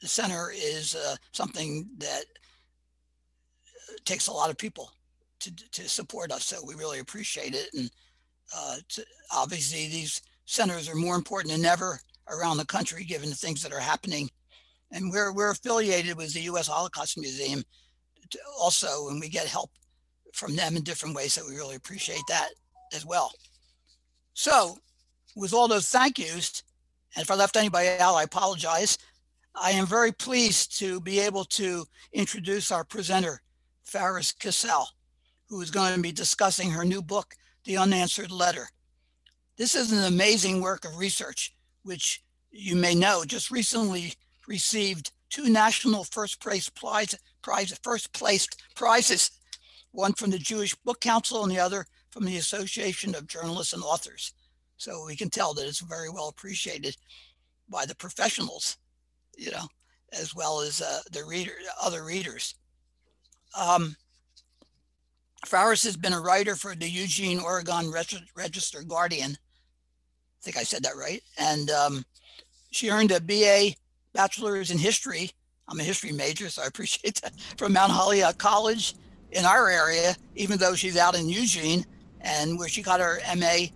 the center is uh, something that takes a lot of people to, to support us. So we really appreciate it. And uh, to, obviously, these centers are more important than ever around the country, given the things that are happening. And we're, we're affiliated with the U.S. Holocaust Museum also, and we get help from them in different ways. So we really appreciate that as well. So, with all those thank yous, and if I left anybody out, I apologize. I am very pleased to be able to introduce our presenter, Faris Cassell, who is going to be discussing her new book, The Unanswered Letter. This is an amazing work of research, which you may know just recently received two national first place prize, prize first placed prizes, one from the Jewish Book Council and the other from the Association of Journalists and Authors. So we can tell that it's very well appreciated by the professionals, you know, as well as uh, the reader, other readers. Um, Faris has been a writer for the Eugene, Oregon Register Guardian. I think I said that right. And um, she earned a BA bachelor's in history. I'm a history major, so I appreciate that from Mount Holyoke College in our area, even though she's out in Eugene, and where she got her MA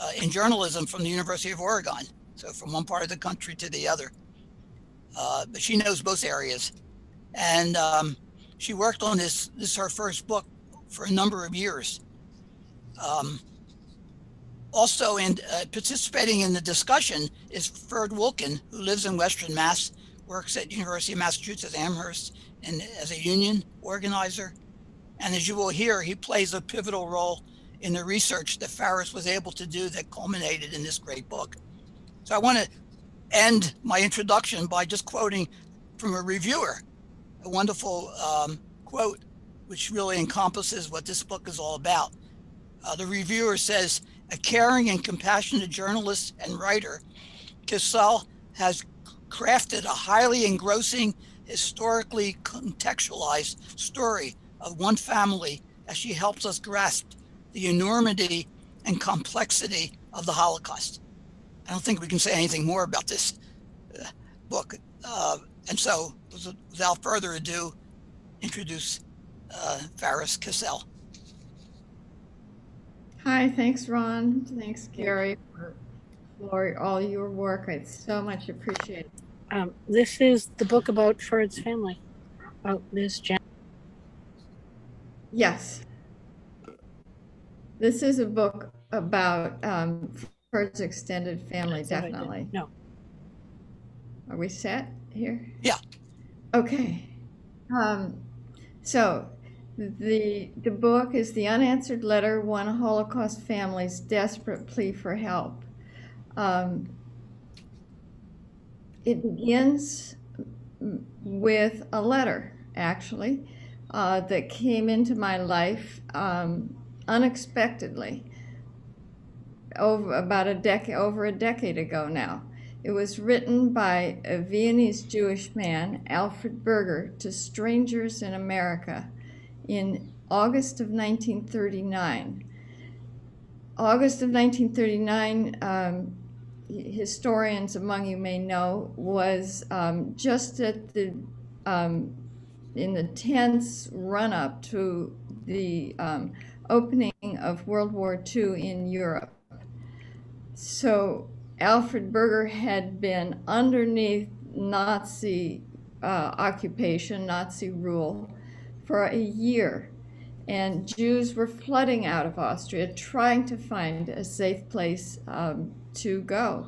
uh, in journalism from the University of Oregon. So from one part of the country to the other. Uh, but she knows both areas. And um, she worked on this, this is her first book for a number of years. Um, also in uh, participating in the discussion is Ferd Wilkin, who lives in Western Mass, works at University of Massachusetts Amherst and as a union organizer. And as you will hear, he plays a pivotal role in the research that Faris was able to do that culminated in this great book. So I want to end my introduction by just quoting from a reviewer, a wonderful um, quote, which really encompasses what this book is all about. Uh, the reviewer says, a caring and compassionate journalist and writer, Cassell has crafted a highly engrossing, historically contextualized story of one family as she helps us grasp the enormity and complexity of the Holocaust. I don't think we can say anything more about this uh, book. Uh, and so, without further ado, introduce uh, Faris Cassell. Hi, thanks, Ron. Thanks, Gary, for, for all your work. I so much appreciate it. Um, this is the book about Ferd's family, about Liz Jan. Yes. This is a book about um, Ferd's extended family, definitely. No. Are we set here? Yeah. Okay. Um, so the, the book is The Unanswered Letter One Holocaust Family's Desperate Plea for Help. Um, it begins with a letter, actually, uh, that came into my life um, unexpectedly over about a decade over a decade ago now. It was written by a Viennese Jewish man, Alfred Berger, to strangers in America in August of 1939. August of 1939, um, historians among you may know, was um, just at the um, in the tense run up to the um, opening of World War II in Europe. So Alfred Berger had been underneath Nazi uh, occupation, Nazi rule for a year. And Jews were flooding out of Austria, trying to find a safe place um, to go.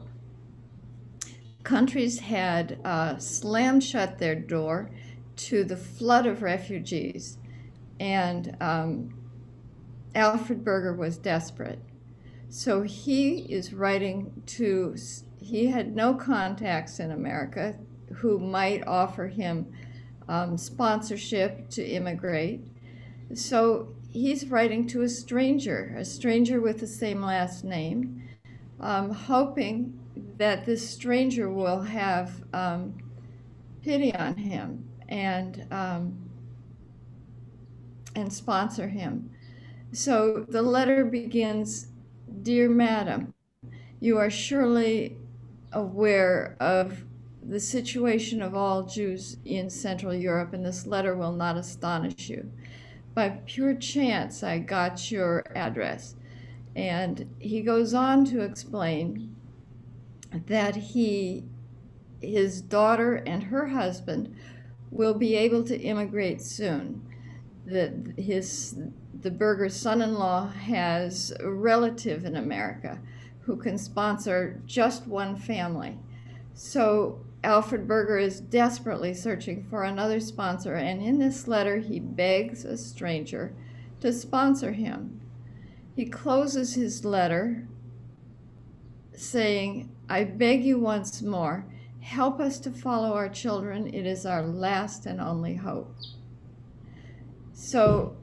Countries had uh, slammed shut their door to the flood of refugees, and um, Alfred Berger was desperate. So he is writing to, he had no contacts in America who might offer him um, sponsorship to immigrate. So he's writing to a stranger, a stranger with the same last name, um, hoping that this stranger will have um, pity on him and um, and sponsor him. So the letter begins, "Dear Madam, you are surely aware of the situation of all Jews in Central Europe, and this letter will not astonish you. By pure chance, I got your address. And he goes on to explain that he, his daughter, and her husband will be able to immigrate soon. That his the Berger's son-in-law has a relative in America who can sponsor just one family. So Alfred Berger is desperately searching for another sponsor, and in this letter, he begs a stranger to sponsor him. He closes his letter saying, I beg you once more, help us to follow our children. It is our last and only hope. So,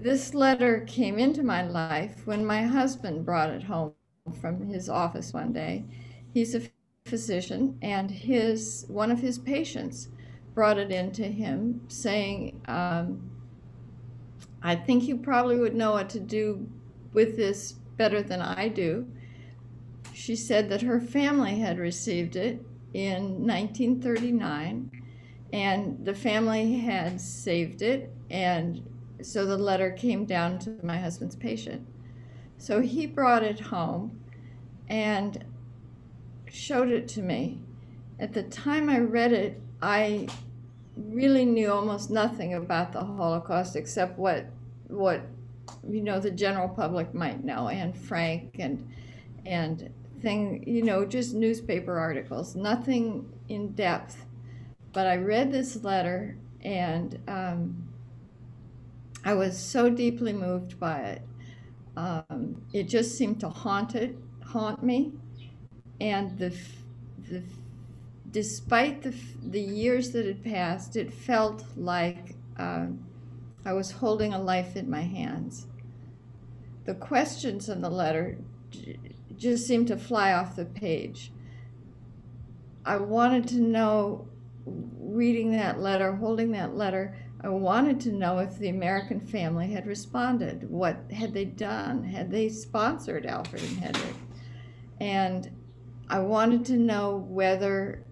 this letter came into my life when my husband brought it home from his office one day. He's a physician, and his one of his patients brought it in to him, saying, um, "I think you probably would know what to do with this better than I do." She said that her family had received it in 1939, and the family had saved it, and so the letter came down to my husband's patient. So he brought it home, and showed it to me. At the time I read it, I really knew almost nothing about the Holocaust except what what you know the general public might know, and Frank and and thing you know just newspaper articles, nothing in depth. But I read this letter and um, I was so deeply moved by it. Um, it just seemed to haunt it, haunt me and the, the despite the, the years that had passed, it felt like uh, I was holding a life in my hands. The questions in the letter just seemed to fly off the page. I wanted to know, reading that letter, holding that letter, I wanted to know if the American family had responded. What had they done? Had they sponsored Alfred and Hedwig? And I wanted to know whether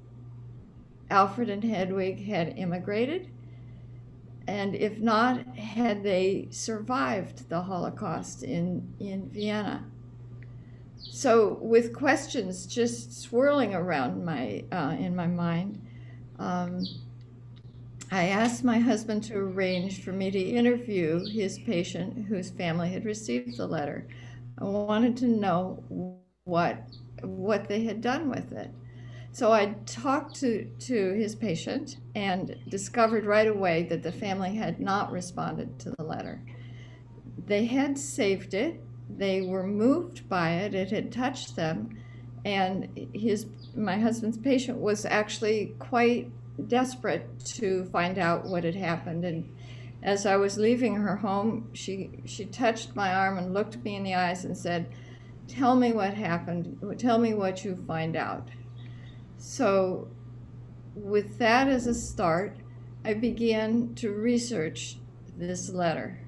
Alfred and Hedwig had immigrated, and if not, had they survived the Holocaust in, in Vienna? So, with questions just swirling around my uh, in my mind, um, I asked my husband to arrange for me to interview his patient whose family had received the letter. I wanted to know what what they had done with it. So I talked to, to his patient and discovered right away that the family had not responded to the letter. They had saved it, they were moved by it, it had touched them, and his my husband's patient was actually quite desperate to find out what had happened and as I was leaving her home, she she touched my arm and looked me in the eyes and said, tell me what happened. Tell me what you find out. So, with that as a start, I began to research this letter.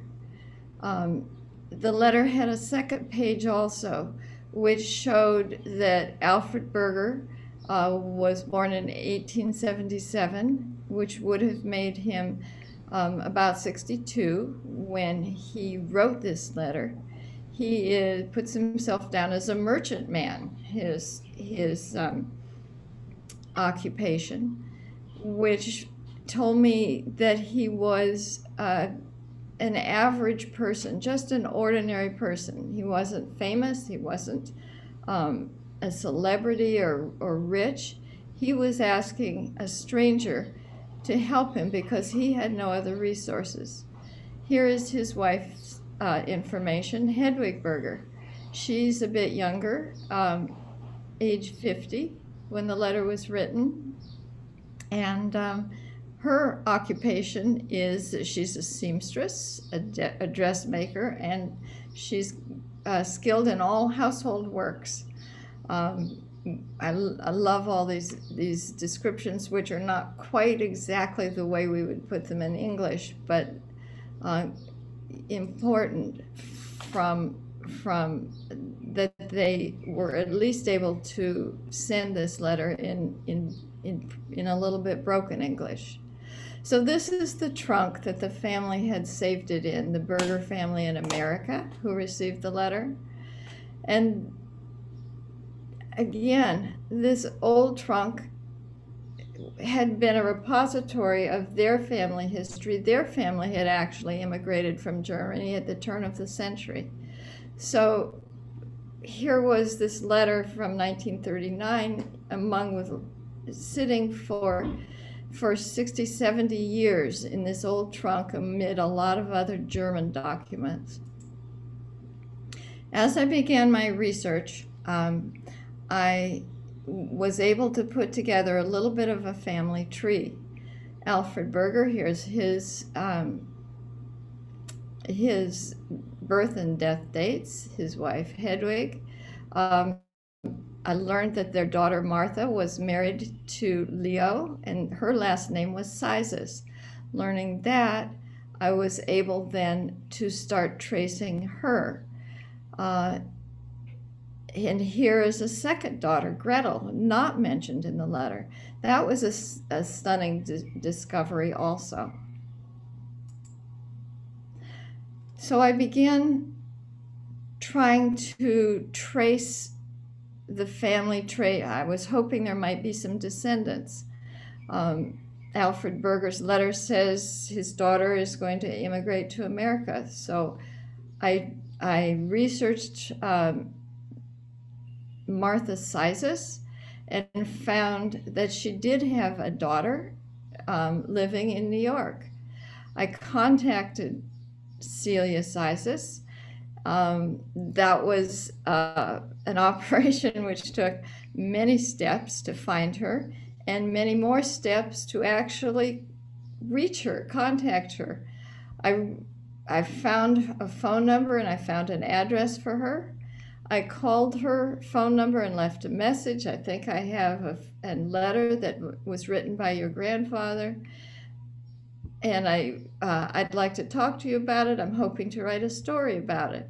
Um, the letter had a second page also, which showed that Alfred Berger uh, was born in 1877, which would have made him um, about 62 when he wrote this letter he is, puts himself down as a merchant man, his, his um, occupation, which told me that he was uh, an average person, just an ordinary person. He wasn't famous, he wasn't um, a celebrity or, or rich. He was asking a stranger to help him because he had no other resources. Here is his wife's uh, information, Hedwig Berger. She's a bit younger, um, age 50, when the letter was written. And um, her occupation is she's a seamstress, a, de- a dressmaker, and she's uh, skilled in all household works. Um, I, I, love all these these descriptions, which are not quite exactly the way we would put them in English, but uh, important from from that they were at least able to send this letter in, in, in, in a little bit broken English. So this is the trunk that the family had saved it in, the Berger family in America who received the letter. And again, this old trunk had been a repository of their family history. Their family had actually immigrated from Germany at the turn of the century. So here was this letter from 1939 among with sitting for for 60 70 years in this old trunk amid a lot of other german documents as i began my research um, i was able to put together a little bit of a family tree alfred berger here's his um, his birth and death dates his wife hedwig um, I learned that their daughter Martha was married to Leo and her last name was Sizes. Learning that, I was able then to start tracing her. Uh, and here is a second daughter, Gretel, not mentioned in the letter. That was a, a stunning discovery, also. So I began trying to trace the family tree. I was hoping there might be some descendants. Um, Alfred Berger's letter says his daughter is going to immigrate to America. So I, I researched um, Martha Sizes and found that she did have a daughter um, living in New York. I contacted Celia Sizes um, that was uh, an operation which took many steps to find her and many more steps to actually reach her, contact her. I, I found a phone number and I found an address for her. I called her phone number and left a message. I think I have a, a letter that was written by your grandfather. And I, uh, I'd like to talk to you about it. I'm hoping to write a story about it.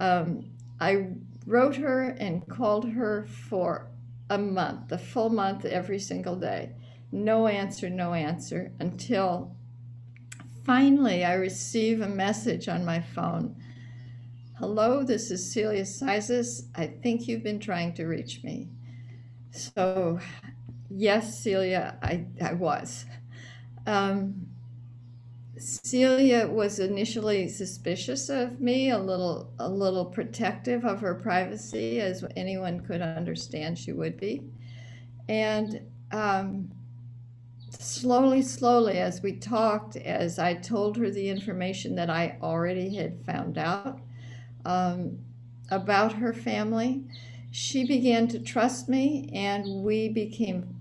Um, I wrote her and called her for a month, the full month every single day. No answer, no answer until finally I receive a message on my phone. Hello, this is Celia Sizes. I think you've been trying to reach me. So, yes, Celia, I, I was. Um, Celia was initially suspicious of me, a little a little protective of her privacy, as anyone could understand she would be. And um, slowly, slowly, as we talked, as I told her the information that I already had found out um, about her family, she began to trust me, and we became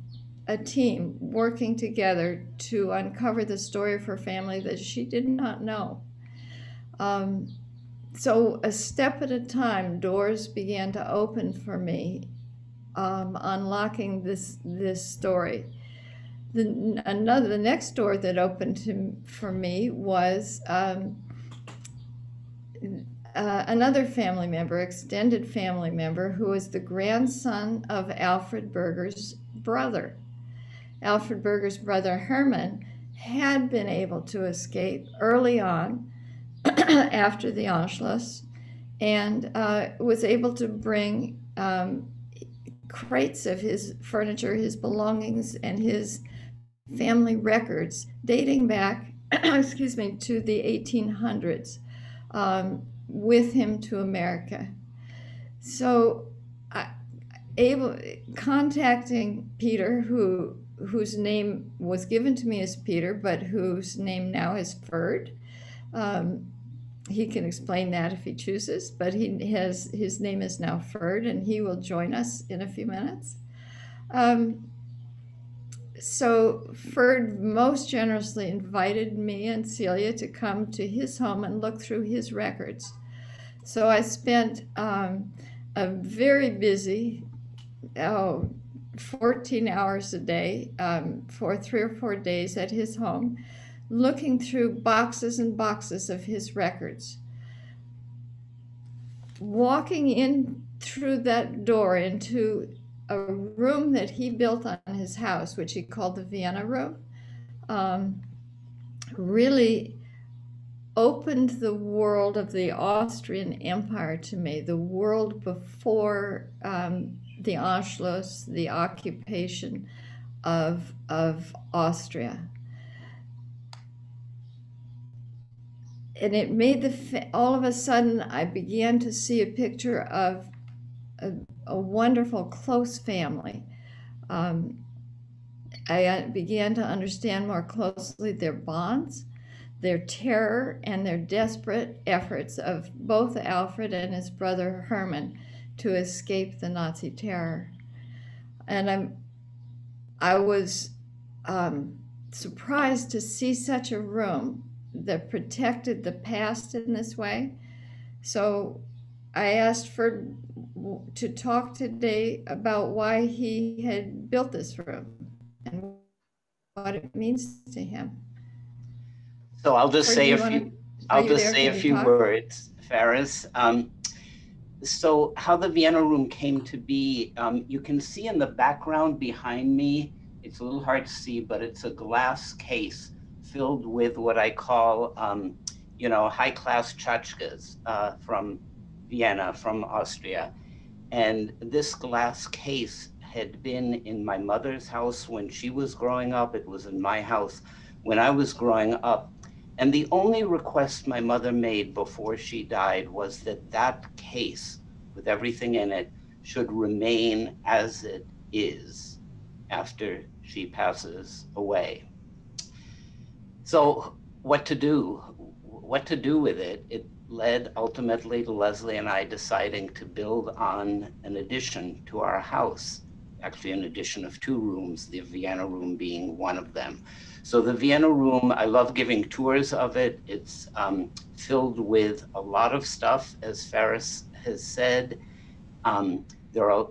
a team working together to uncover the story of her family that she did not know. Um, so, a step at a time, doors began to open for me, um, unlocking this this story. The another the next door that opened to, for me was um, uh, another family member, extended family member, who was the grandson of Alfred Berger's brother. Alfred Berger's brother Herman had been able to escape early on after the Anschluss and uh, was able to bring um, crates of his furniture, his belongings, and his family records dating back, excuse me, to the 1800s um, with him to America. So, uh, able contacting Peter, who whose name was given to me as Peter, but whose name now is Ferd. Um, he can explain that if he chooses, but he has his name is now Ferd, and he will join us in a few minutes. Um, so Ferd most generously invited me and Celia to come to his home and look through his records. So I spent um, a very busy, oh, 14 hours a day um, for three or four days at his home, looking through boxes and boxes of his records. Walking in through that door into a room that he built on his house, which he called the Vienna Room, um, really opened the world of the Austrian Empire to me, the world before um, the Anschluss, the occupation of, of Austria. And it made the, all of a sudden, I began to see a picture of a, a wonderful, close family. Um, I uh, began to understand more closely their bonds, their terror, and their desperate efforts of both Alfred and his brother Herman to escape the Nazi terror. And I'm, I was um, surprised to see such a room that protected the past in this way. So I asked for to talk today about why he had built this room and what it means to him. So I'll just Or say a wanna- few, I'll just say a few talk? words, Faris. Um, so how the Vienna Room came to be, um, you can see in the background behind me, it's a little hard to see, but it's a glass case filled with what I call, um, you know, high-class tchotchkes uh, from Vienna, from Austria. And this glass case had been in my mother's house when she was growing up. It was in my house when I was growing up. And the only request my mother made before she died was that that case, with everything in it, should remain as it is after she passes away. So, what to do? What to do with it? It led ultimately to Leslie and I deciding to build on an addition to our house. Actually, an addition of two rooms, the Vienna room being one of them. So the Vienna room, I love giving tours of it. It's um, filled with a lot of stuff, as Faris has said. Um, there are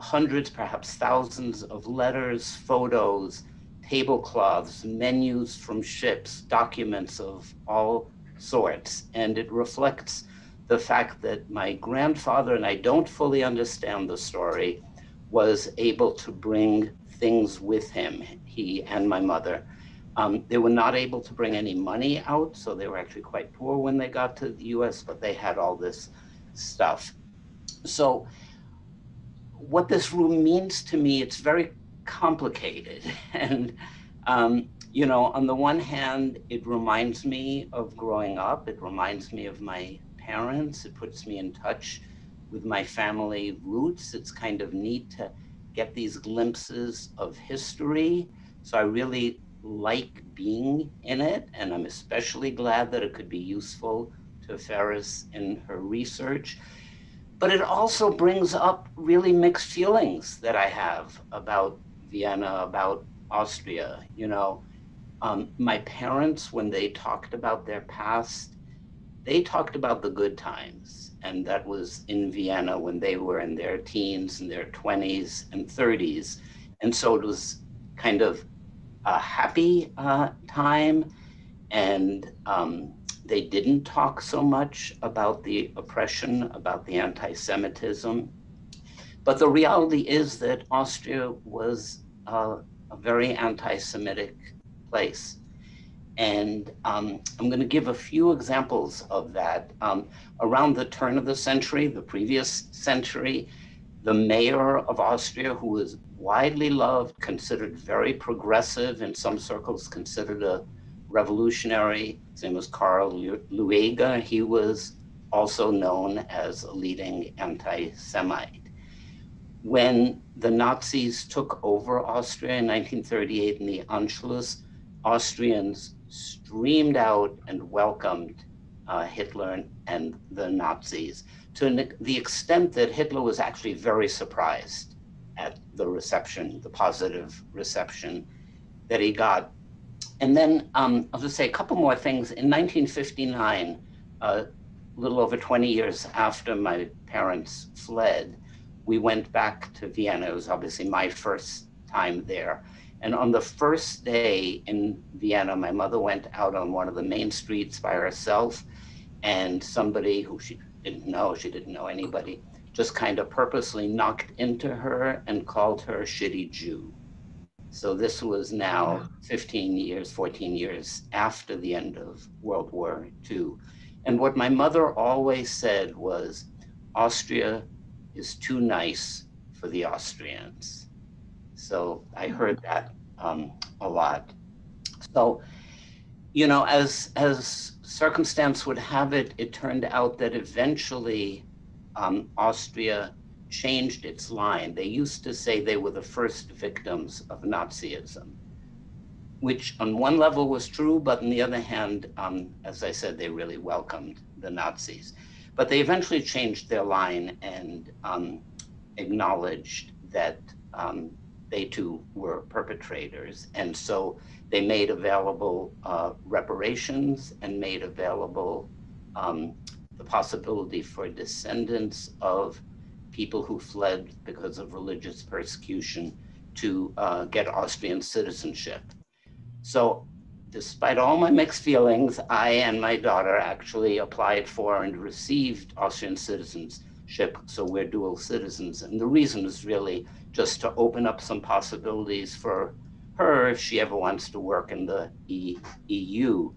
hundreds, perhaps thousands of letters, photos, tablecloths, menus from ships, documents of all sorts. And it reflects the fact that my grandfather, and I don't fully understand the story, was able to bring things with him, he and my mother. Um, they were not able to bring any money out, so they were actually quite poor when they got to the US, but they had all this stuff. So, what this room means to me, it's very complicated. And, um, you know, on the one hand, it reminds me of growing up, it reminds me of my parents, it puts me in touch with my family roots. It's kind of neat to get these glimpses of history. So I really like being in it, and I'm especially glad that it could be useful to Faris in her research. But it also brings up really mixed feelings that I have about Vienna, about Austria. You know, um, my parents, when they talked about their past, they talked about the good times. And that was in Vienna when they were in their teens and their 20s and 30s. And so it was kind of a happy uh, time. And um, they didn't talk so much about the oppression, about the anti Semitism. But the reality is that Austria was uh, a very anti Semitic place. And um, I'm going to give a few examples of that. Um, around the turn of the century, the previous century, the mayor of Austria, who was widely loved, considered very progressive, in some circles considered a revolutionary, his name was Karl Lueger. He was also known as a leading anti Semite. When the Nazis took over Austria in 1938 in the Anschluss, Austrians streamed out and welcomed uh, Hitler and the Nazis to the extent that Hitler was actually very surprised at the reception, the positive reception that he got. And then um, I'll just say a couple more things. In 1959, a uh, little over 20 years after my parents fled, we went back to Vienna. It was obviously my first time there. And on the first day in Vienna, my mother went out on one of the main streets by herself, and somebody who she didn't know, she didn't know anybody, just kind of purposely knocked into her and called her a shitty Jew. So this was now 15 years, 14 years after the end of World War II. And what my mother always said was Austria is too nice for the Austrians. So I heard that um, a lot. So, you know, as as circumstance would have it, it turned out that eventually um, Austria changed its line. They used to say they were the first victims of Nazism, which on one level was true, but on the other hand, um, as I said, they really welcomed the Nazis. But they eventually changed their line and um, acknowledged that um, they too were perpetrators. And so they made available uh, reparations and made available um, the possibility for descendants of people who fled because of religious persecution to uh, get Austrian citizenship. So, despite all my mixed feelings, I and my daughter actually applied for and received Austrian citizenship. So, we're dual citizens. And the reason is really just to open up some possibilities for her if she ever wants to work in the e- EU.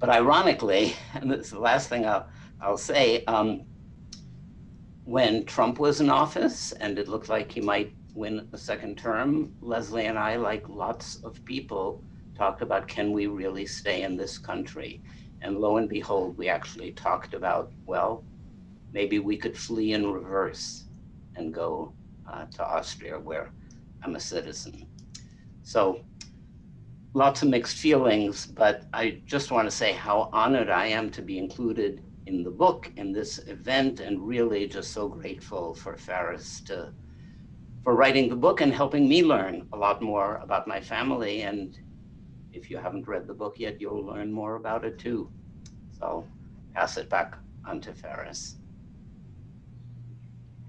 But ironically, and this is the last thing I'll, I'll say, um, when Trump was in office and it looked like he might win a second term, Leslie and I, like lots of people, talked about can we really stay in this country? And lo and behold, we actually talked about, well, maybe we could flee in reverse and go uh, to Austria, where I'm a citizen. So lots of mixed feelings, but I just want to say how honored I am to be included in the book in this event and really just so grateful for Faris to for writing the book and helping me learn a lot more about my family. And if you haven't read the book yet you'll learn more about it too. So pass it back on to Faris.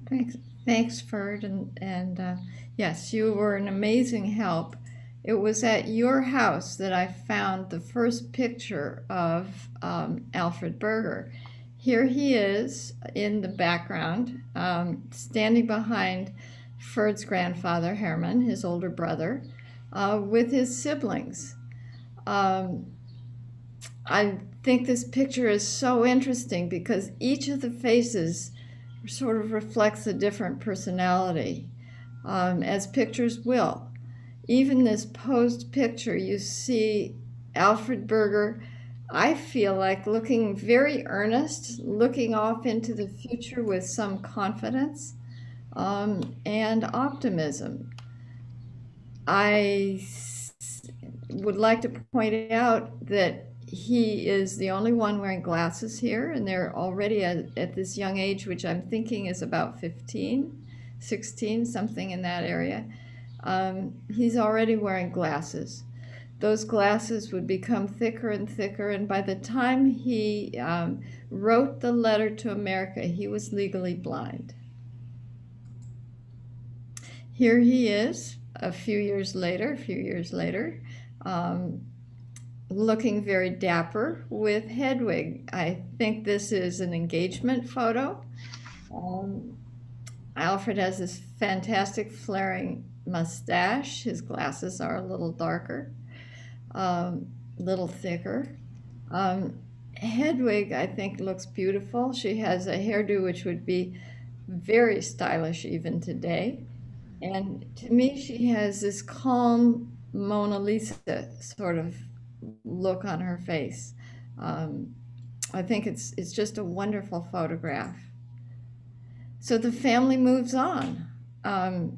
Thanks, thanks, Ferd, and and uh, yes, you were an amazing help. It was at your house that I found the first picture of um, Alfred Berger. Here he is in the background, um, standing behind Ferd's grandfather, Herman, his older brother, uh, with his siblings. Um, I think this picture is so interesting because each of the faces sort of reflects a different personality, um, as pictures will. Even this posed picture, you see Alfred Berger, I feel like looking very earnest, looking off into the future with some confidence um, and optimism. I would like to point out that he is the only one wearing glasses here, and they're already at, at this young age, which I'm thinking is about 15, 16, something in that area. Um, he's already wearing glasses. Those glasses would become thicker and thicker, and by the time he um, wrote the letter to America, he was legally blind. Here he is, a few years later, a few years later. Um, looking very dapper with Hedwig. I think this is an engagement photo. Um, Alfred has this fantastic flaring mustache. His glasses are a little darker, a um, little thicker. Um, Hedwig, I think, looks beautiful. She has a hairdo which would be very stylish even today. And to me, she has this calm Mona Lisa sort of look on her face. Um, I think it's it's just a wonderful photograph. So the family moves on, um,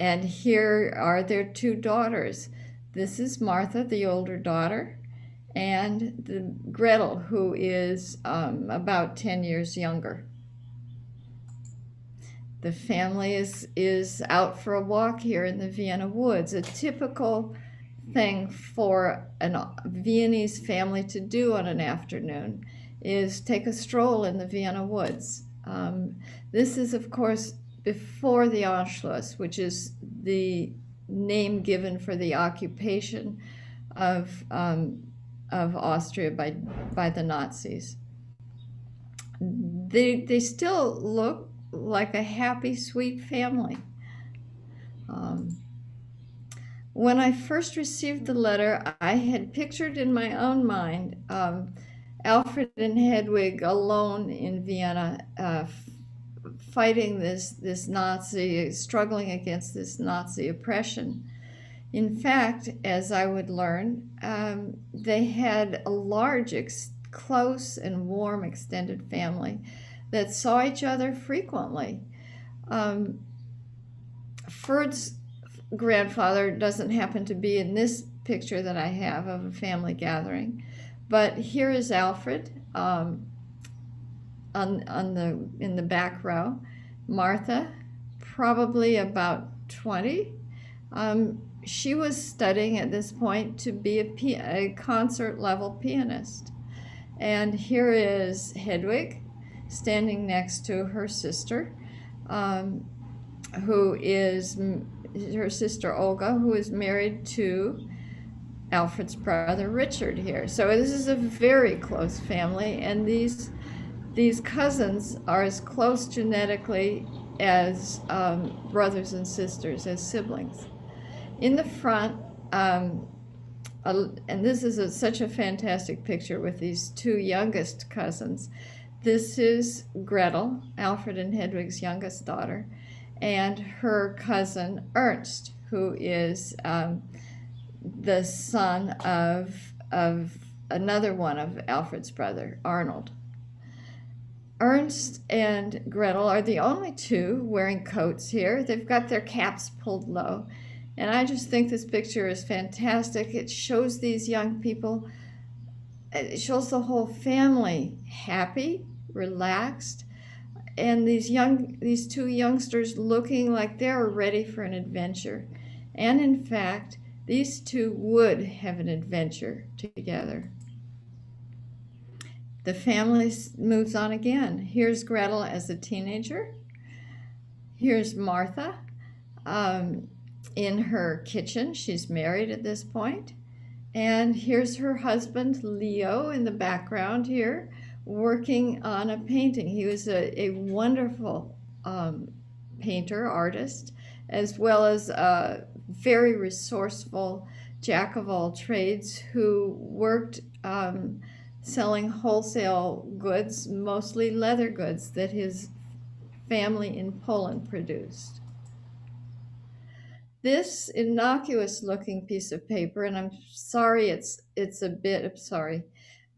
and here are their two daughters. This is Martha, the older daughter, and the Gretel, who is um, about ten years younger. The family is is out for a walk here in the Vienna woods, a typical thing for a Viennese family to do on an afternoon is take a stroll in the Vienna woods. Um, this is, of course, before the Anschluss, which is the name given for the occupation of, um, of Austria by, by the Nazis. They, they still look like a happy, sweet family. Um, when I first received the letter, I had pictured in my own mind um, Alfred and Hedwig alone in Vienna, uh, fighting this this Nazi, struggling against this Nazi oppression. In fact, as I would learn, um, they had a large, ex- close, and warm extended family that saw each other frequently. Um, Ferd's grandfather doesn't happen to be in this picture that I have of a family gathering, but here is Alfred um, on, on the in the back row. Martha, probably about 20. Um, she was studying at this point to be a, a concert level pianist. And here is Hedwig standing next to her sister, um, who is her sister Olga, who is married to Alfred's brother Richard here. So this is a very close family, and these these cousins are as close genetically as um, brothers and sisters, as siblings. In the front, um, a- and this is a, such a fantastic picture with these two youngest cousins. This is Gretel, Alfred and Hedwig's youngest daughter, and her cousin Ernst, who is um, the son of, of another one of Alfred's brother, Arnold. Ernst and Gretel are the only two wearing coats here. They've got their caps pulled low. And I just think this picture is fantastic. It shows these young people, uh, it shows the whole family happy, relaxed, and these young these two youngsters looking like they're ready for an adventure. And in fact, these two would have an adventure together. The family moves on again. Here's Gretel as a teenager. Here's Martha um, in her kitchen. She's married at this point. And here's her husband, Leo, in the background here, working on a painting. He was a, a wonderful um, painter, artist, as well as a very resourceful jack of all trades who worked um, selling wholesale goods, mostly leather goods that his family in Poland produced. This innocuous looking piece of paper, and I'm sorry it's it's a bit I'm sorry,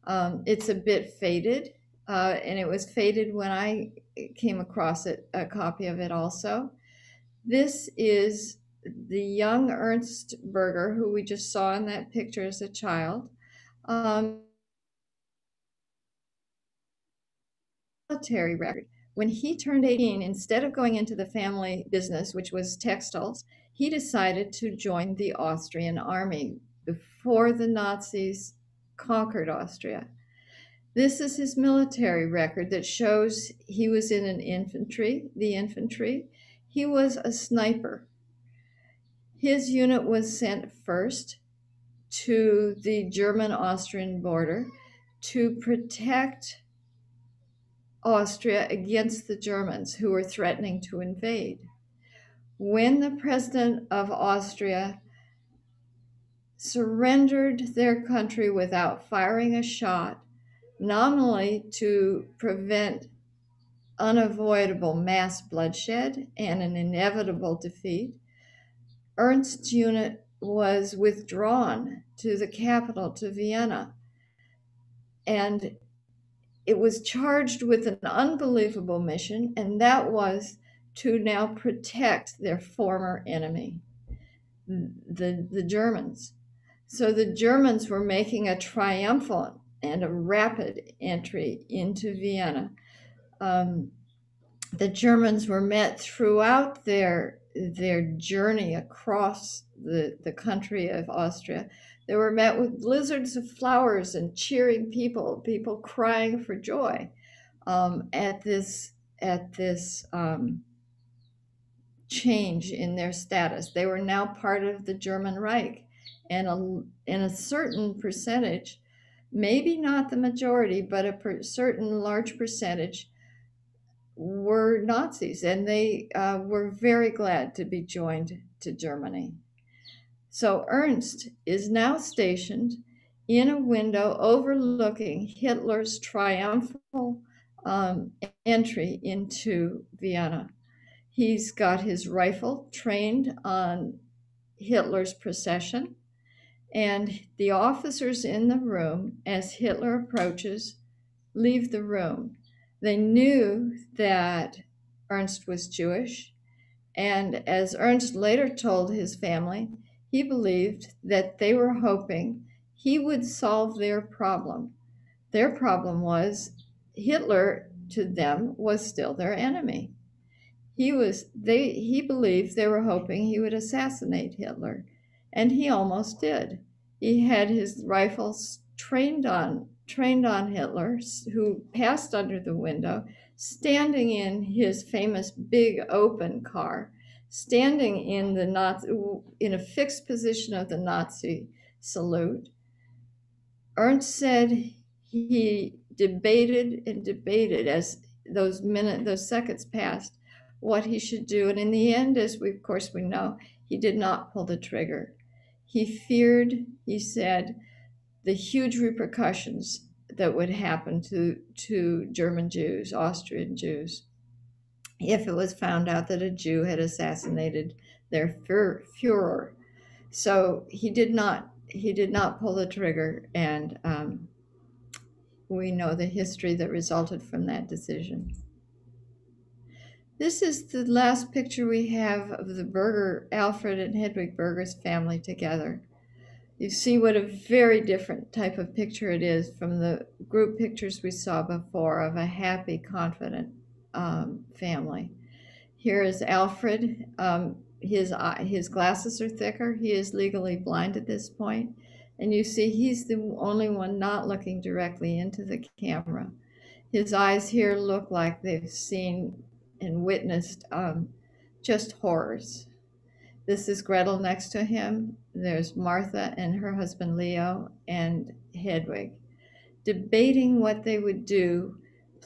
um, it's a bit faded, uh, and it was faded when I came across it, a copy of it also. This is the young Ernst Berger, who we just saw in that picture as a child. Um, military record. When he turned 18, instead of going into the family business, which was textiles, he decided to join the Austrian army before the Nazis conquered Austria. This is his military record that shows he was in an infantry, the infantry. He was a sniper. His unit was sent first to the German Austrian border to protect Austria against the Germans who were threatening to invade. When the president of Austria surrendered their country without firing a shot, nominally to prevent unavoidable mass bloodshed and an inevitable defeat, Ernst's unit was withdrawn to the capital, to Vienna. And it was charged with an unbelievable mission, and that was to now protect their former enemy, the, the Germans. So the Germans were making a triumphant and a rapid entry into Vienna. Um, the Germans were met throughout their their journey across the, the country of Austria. They were met with blizzards of flowers and cheering people, people crying for joy um, at this at this um, change in their status. They were now part of the German Reich, and a, in a certain percentage, maybe not the majority, but a per, certain large percentage were Nazis, and they uh, were very glad to be joined to Germany. So Ernst is now stationed in a window overlooking Hitler's triumphal um, entry into Vienna. He's got his rifle trained on Hitler's procession, and the officers in the room, as Hitler approaches, leave the room. They knew that Ernst was Jewish, and as Ernst later told his family, he believed that they were hoping he would solve their problem. Their problem was Hitler to them was still their enemy. He was they he believed they were hoping he would assassinate Hitler, and he almost did. He had his rifles trained on trained on Hitler, who passed under the window, standing in his famous big open car, standing in the Nazi, in a fixed position of the Nazi salute. Ernst said he debated and debated as those minute those seconds passed what he should do. And in the end as we of course we know he did not pull the trigger. He feared he said the huge repercussions that would happen to to german jews austrian jews if it was found out that a jew had assassinated their führer so he did not he did not pull the trigger and um, we know the history that resulted from that decision this is the last picture we have of the Berger, Alfred and Hedwig Berger's family together. You see what a very different type of picture it is from the group pictures we saw before of a happy, confident um, family. Here is Alfred. Um, his his glasses are thicker. He is legally blind at this point, and you see he's the only one not looking directly into the camera. His eyes here look like they've seen and witnessed um, just horrors. This is Gretel next to him. There's Martha and her husband Leo and Hedwig debating what they would do,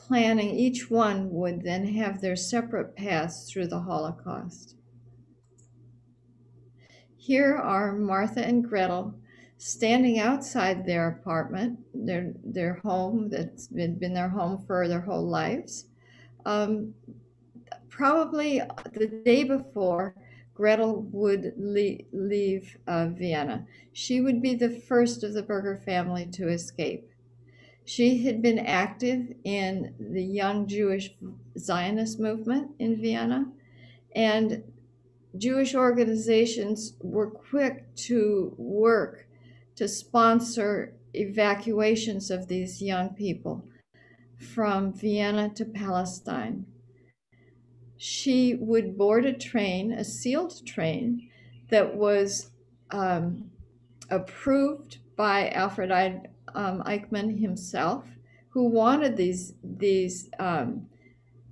planning each one would then have their separate paths through the Holocaust. Here are Martha and Gretel standing outside their apartment, their their home that's been, been their home for their whole lives. Um, probably the day before Gretel would leave, leave uh, Vienna. She would be the first of the Berger family to escape. She had been active in the young Jewish Zionist movement in Vienna, and Jewish organizations were quick to work to sponsor evacuations of these young people from Vienna to Palestine. She would board a train, a sealed train, that was um, approved by Alfred um, Eichmann himself, who wanted these these um,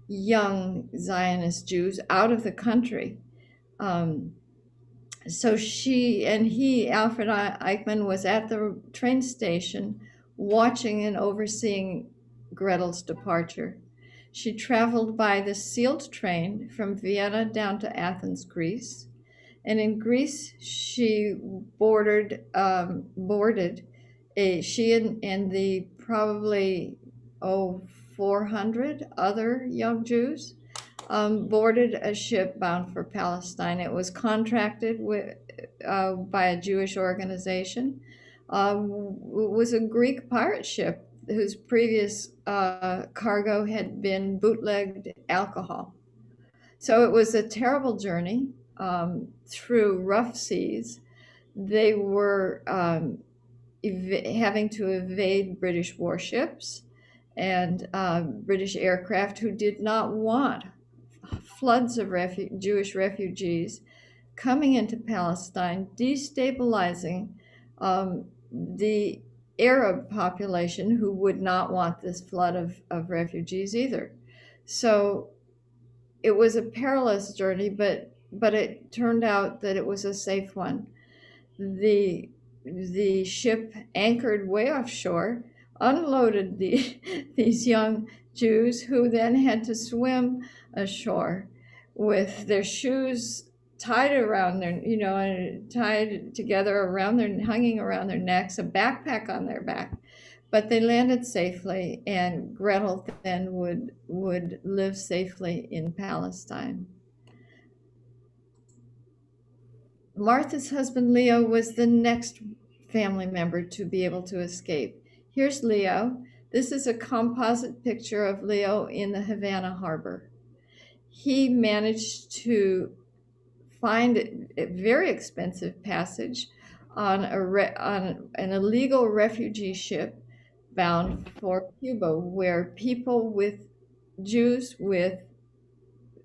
young Zionist Jews out of the country. Um, so she and he, Alfred Eichmann, was at the train station watching and overseeing Gretel's departure. She traveled by the sealed train from Vienna down to Athens, Greece. And in Greece, she boarded, um, boarded a, she and, and the probably, oh, 400 other young Jews um, boarded a ship bound for Palestine. It was contracted with, uh, by a Jewish organization. Uh, it was a Greek pirate ship whose previous uh, cargo had been bootlegged alcohol. So it was a terrible journey um, through rough seas. They were um, ev- having to evade British warships and uh, British aircraft who did not want floods of refu- Jewish refugees coming into Palestine, destabilizing um, the Arab population who would not want this flood of, of refugees either. So it was a perilous journey, but but it turned out that it was a safe one. The the ship anchored way offshore unloaded the, these young Jews who then had to swim ashore with their shoes tied around their, you know, tied together around their, hanging around their necks, a backpack on their back. But they landed safely, and Gretel then would would live safely in Palestine. Martha's husband Leo was the next family member to be able to escape. Here's Leo. This is a composite picture of Leo in the Havana harbor. He managed to find a very expensive passage on, a re- on an illegal refugee ship bound for Cuba, where people with Jews with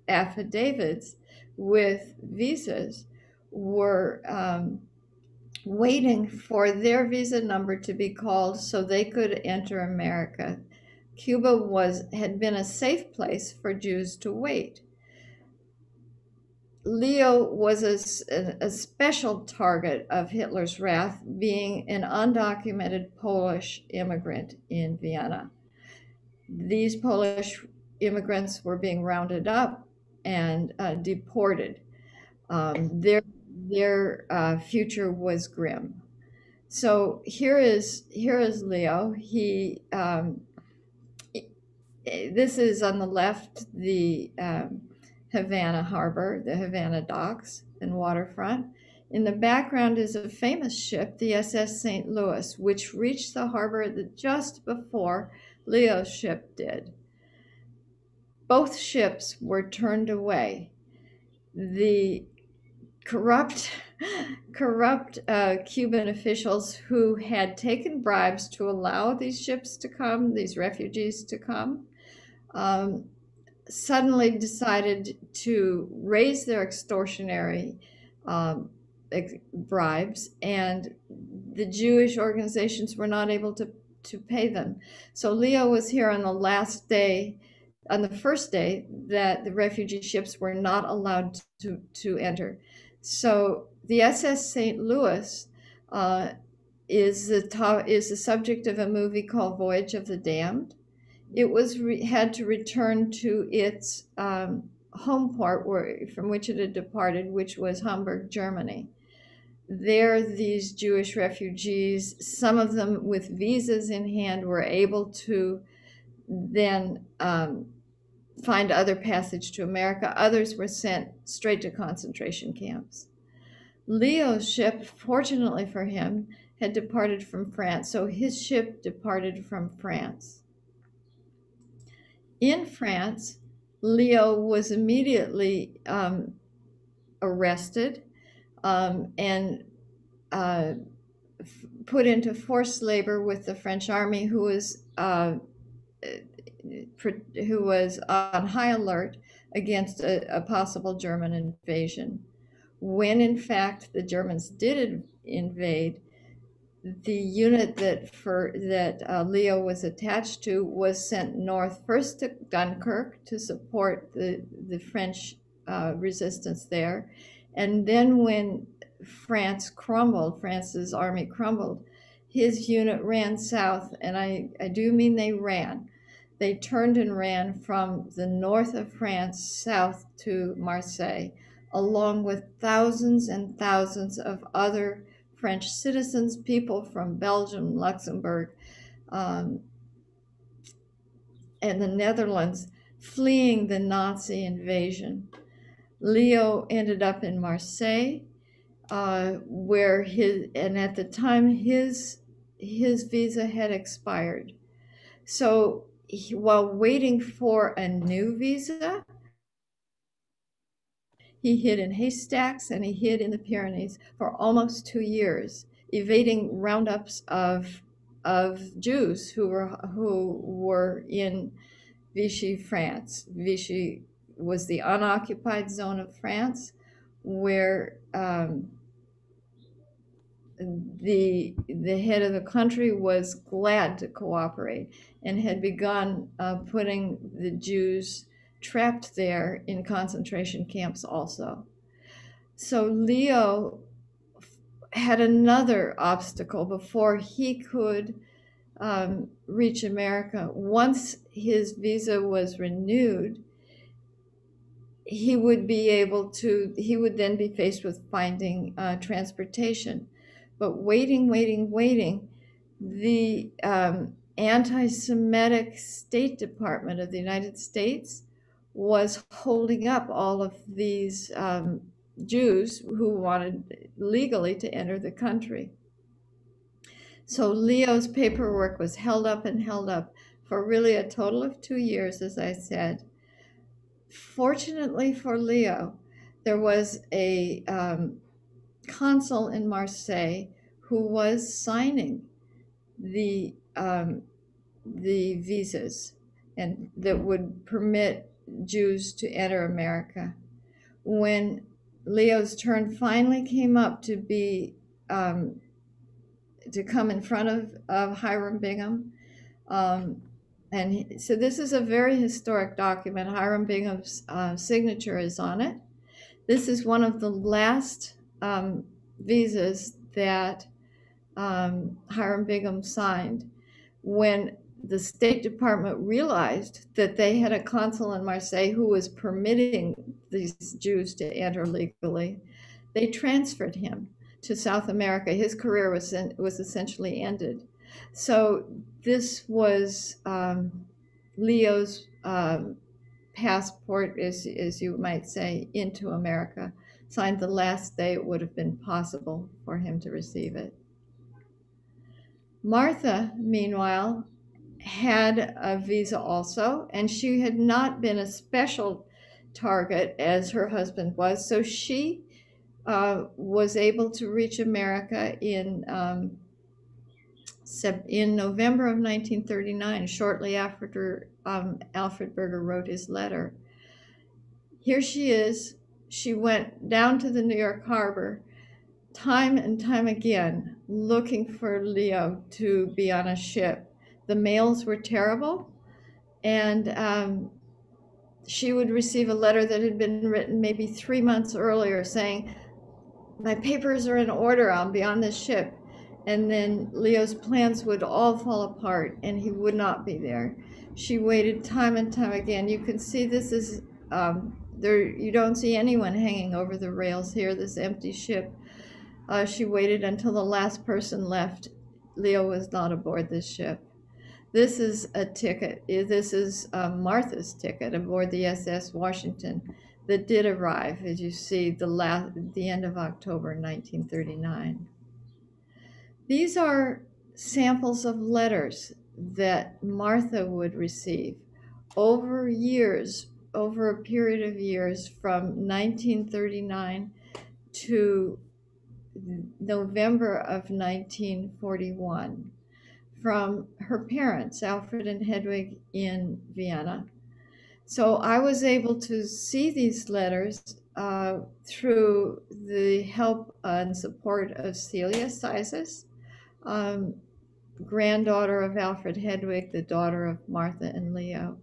affidavits, with visas, were um, waiting for their visa number to be called so they could enter America. Cuba was had been a safe place for Jews to wait. Leo was a, a, special target of Hitler's wrath, being an undocumented Polish immigrant in Vienna. These Polish immigrants were being rounded up and uh, deported. Um, their their uh, future was grim. So here is here is Leo. He um, this is on the left the um, Havana Harbor, the Havana docks and waterfront. In the background is a famous ship, the SS St. Louis, which reached the harbor just before Leo's ship did. Both ships were turned away. The corrupt, corrupt uh, Cuban officials who had taken bribes to allow these ships to come, these refugees to come, um, suddenly decided to raise their extortionary um, ex- bribes, and the Jewish organizations were not able to, to pay them. So Leo was here on the last day, on the first day that the refugee ships were not allowed to, to enter. So the SS St. Louis uh, is the to- is the subject of a movie called Voyage of the Damned it was re- had to return to its um, home port where, from which it had departed, which was Hamburg, Germany. There, these Jewish refugees, some of them with visas in hand, were able to then um, find other passage to America. Others were sent straight to concentration camps. Leo's ship, fortunately for him, had departed from France, so his ship departed from France in France, Leo was immediately um, arrested um, and uh, put into forced labor with the French army, who was uh, who was on high alert against a, a, possible German invasion. When in fact the Germans did invade, the unit that for that uh, Leo was attached to was sent north first to Dunkirk to support the the French uh, resistance there, and then when France crumbled, France's army crumbled, his unit ran south, and I I do mean they ran. They turned and ran from the north of France south to Marseille, along with thousands and thousands of other French citizens, people from Belgium, Luxembourg, um, and the Netherlands fleeing the Nazi invasion. Leo ended up in Marseille, uh, where his and at the time his his visa had expired. So he, while waiting for a new visa, he hid in haystacks and he hid in the Pyrenees for almost two years, evading roundups of of Jews who were who were in Vichy, France. Vichy was the unoccupied zone of France, where um, the the head of the country was glad to cooperate and had begun uh, putting the Jews trapped there in concentration camps also. So Leo had another obstacle before he could um, reach America. Once his visa was renewed, he would be able to, he would then be faced with finding uh, transportation. But waiting, waiting, waiting, the um, anti Semitic State Department of the United States was holding up all of these um, Jews who wanted legally to enter the country. So Leo's paperwork was held up and held up for really a total of two years, as I said. Fortunately for Leo, there was a um, consul in Marseille who was signing the um, the visas and that would permit Jews to enter America. When Leo's turn finally came up to be um, to come in front of, of Hiram Bingham. Um, and he, so this is a very historic document. Hiram Bingham's uh, signature is on it. This is one of the last um, visas that um, Hiram Bingham signed when the State Department realized that they had a consul in Marseille who was permitting these Jews to enter legally. They transferred him to South America. His career was was essentially ended. So this was um, Leo's um, passport, as, as you might say, into America, signed the last day it would have been possible for him to receive it. Martha, meanwhile, had a visa also, and she had not been a special target as her husband was. So she uh, was able to reach America in um, in November of 1939, shortly after um, Alfred Berger wrote his letter. Here she is. She went down to the New York harbor time and time again looking for Leo to be on a ship. The mails were terrible, and um, she would receive a letter that had been written maybe three months earlier saying, my papers are in order. I'll be on this ship. And then Leo's plans would all fall apart and he would not be there. She waited time and time again. You can see this is um, there. You don't see anyone hanging over the rails here. This empty ship. Uh, she waited until the last person left. Leo was not aboard this ship. This is a ticket. This is uh, Martha's ticket aboard the SS Washington that did arrive, as you see, the, last, the end of October 1939. These are samples of letters that Martha would receive over years, over a period of years from 1939 to November of 1941 from her parents, Alfred and Hedwig in Vienna so I was able to see these letters uh, through the help and support of Celia Sizes, um, granddaughter of Alfred Hedwig, the daughter of Martha and Leo.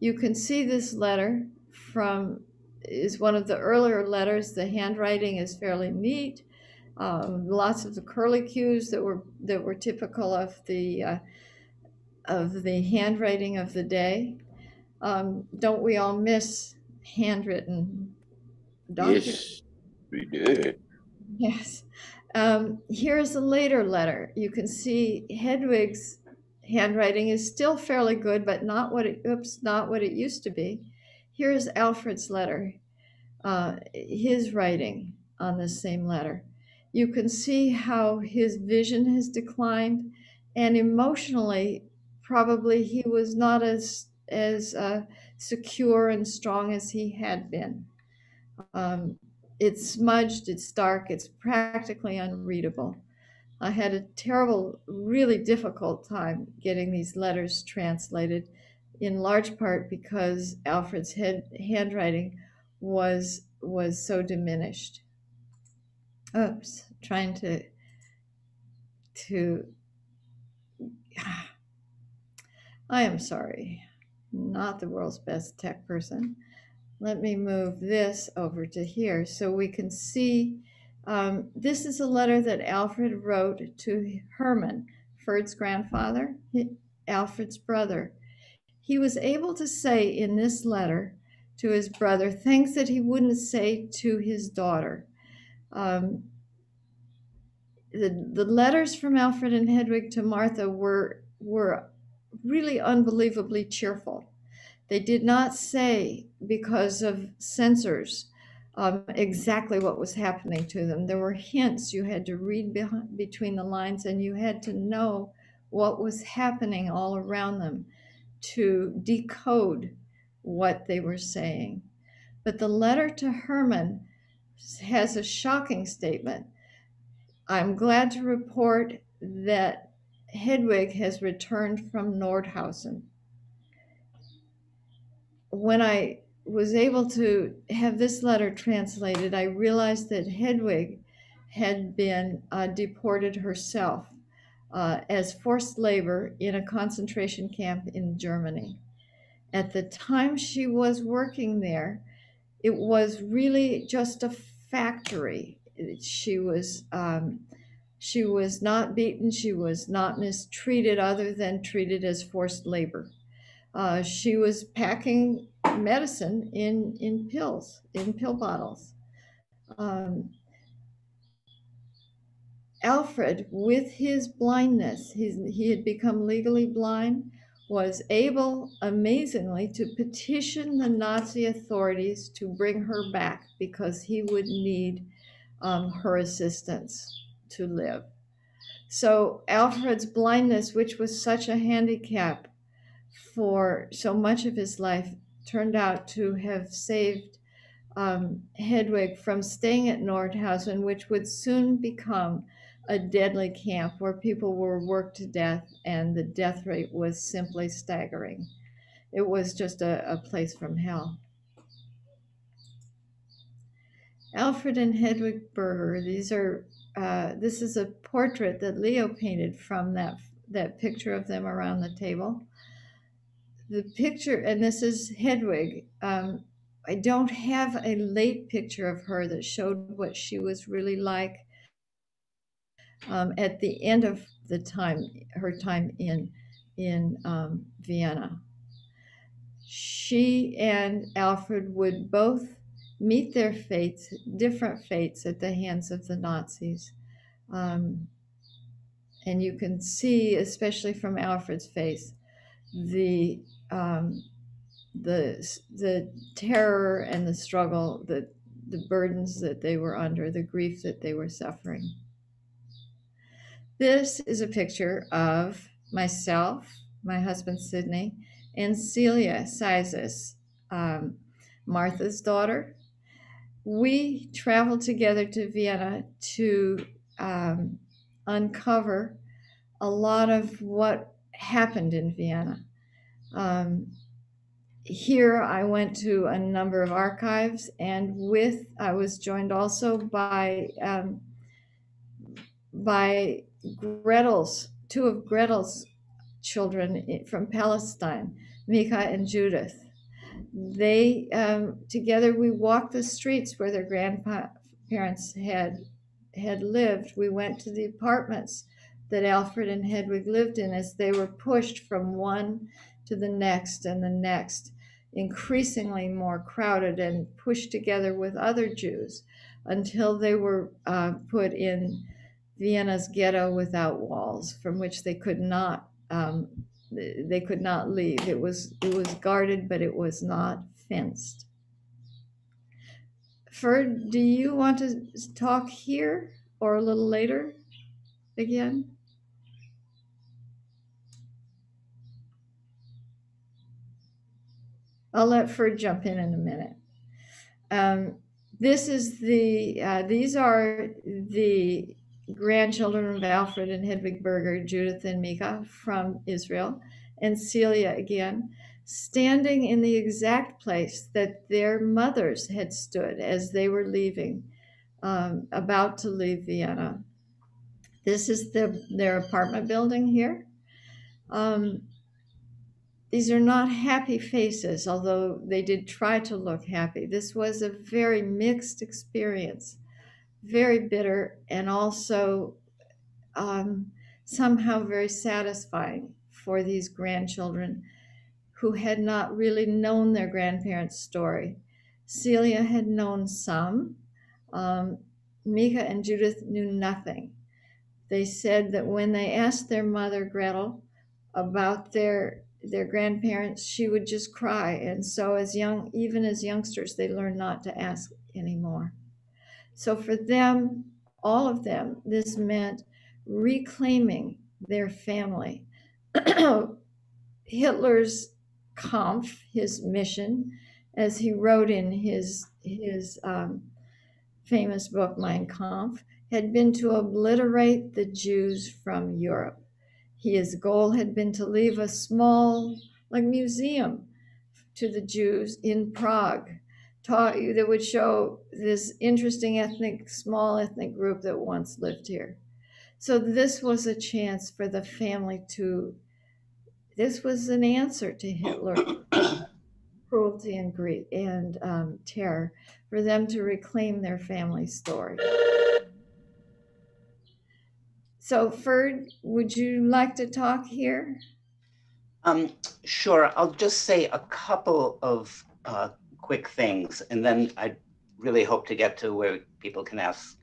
You can see this letter from is one of the earlier letters. The handwriting is fairly neat. Um, lots of the curlicues that were that were typical of the uh, of the handwriting of the day. Um, don't we all miss handwritten documents? Yes, we did. Yes. Um, here's a later letter. You can see Hedwig's handwriting is still fairly good, but not what it oops, not what it used to be. Here's Alfred's letter, uh, his writing on the same letter. You can see how his vision has declined, and emotionally, probably he was not as as uh, secure and strong as he had been. Um, it's smudged, it's dark, it's practically unreadable. I had a terrible, really difficult time getting these letters translated, in large part because Alfred's head, handwriting was was so diminished. Oops, trying to to. I am sorry not the world's best tech person. Let me move this over to here so we can see. Um, this is a letter that Alfred wrote to Herman Ferd's grandfather, Alfred's brother. He was able to say in this letter to his brother things that he wouldn't say to his daughter. Um, the, the letters from Alfred and Hedwig to Martha were, were really unbelievably cheerful. They did not say, because of censors, um, exactly what was happening to them. There were hints you had to read behind, between the lines, and you had to know what was happening all around them to decode what they were saying. But the letter to Herman has a shocking statement. I'm glad to report that Hedwig has returned from Nordhausen. When I was able to have this letter translated, I realized that Hedwig had been uh, deported herself uh, as forced labor in a concentration camp in Germany. At the time she was working there, it was really just a factory. She was um, she was not beaten. She was not mistreated, other than treated as forced labor. Uh, she was packing medicine in in pills, in pill bottles. Um, Alfred, with his blindness, he's, he had become legally blind, was able amazingly to petition the Nazi authorities to bring her back because he would need um, her assistance to live. So, Alfred's blindness, which was such a handicap for so much of his life, turned out to have saved um, Hedwig from staying at Nordhausen, which would soon become a deadly camp where people were worked to death and the death rate was simply staggering. It was just a, a place from hell. Alfred and Hedwig Berger, these are uh, this is a portrait that Leo painted from that that picture of them around the table. The picture, and this is Hedwig. Um, I don't have a late picture of her that showed what she was really like um, at the end of the time, her time in in um, Vienna. She and Alfred would both meet their fates, different fates, at the hands of the Nazis. Um, and you can see, especially from Alfred's face, the um, the the terror and the struggle, the the burdens that they were under, the grief that they were suffering. This is a picture of myself, my husband Sydney, and Celia Sizes, um, Martha's daughter. We traveled together to Vienna to um, uncover a lot of what happened in Vienna. Um, here I went to a number of archives, and with I was joined also by um, by Gretel's two of Gretel's children from Palestine, Mika and Judith. They um, together we walked the streets where their grandparents had had lived. We went to the apartments that Alfred and Hedwig lived in as they were pushed from one to the next and the next, increasingly more crowded and pushed together with other Jews until they were uh, put in Vienna's ghetto without walls, from which they could not um, they could not leave. It was it was guarded, but it was not fenced. Ferd, do you want to talk here or a little later again? I'll let Ferd jump in in a minute. Um, this is the uh, these are the grandchildren of Alfred and Hedwig Berger, Judith and Mika from Israel, and Celia again, standing in the exact place that their mothers had stood as they were leaving, um, about to leave Vienna. This is the, their apartment building here. Um, these are not happy faces, although they did try to look happy. This was a very mixed experience, very bitter, and also um, somehow very satisfying for these grandchildren who had not really known their grandparents' story. Celia had known some. Um, Mika and Judith knew nothing. They said that when they asked their mother, Gretel, about their their grandparents, she would just cry. And so as young even as youngsters, they learned not to ask anymore. So for them, all of them, this meant reclaiming their family. Hitler's Kampf, his mission, as he wrote in his his um, famous book Mein Kampf, had been to obliterate the Jews from Europe. His goal had been to leave a small, like museum, to the Jews in Prague, taught you that would show this interesting ethnic, small ethnic group that once lived here. So this was a chance for the family to. This was an answer to Hitler cruelty and grief and um, terror for them to reclaim their family story. So, Ferd, would you like to talk here? Um, sure. I'll just say a couple of uh, quick things, and then I really hope to get to where people can ask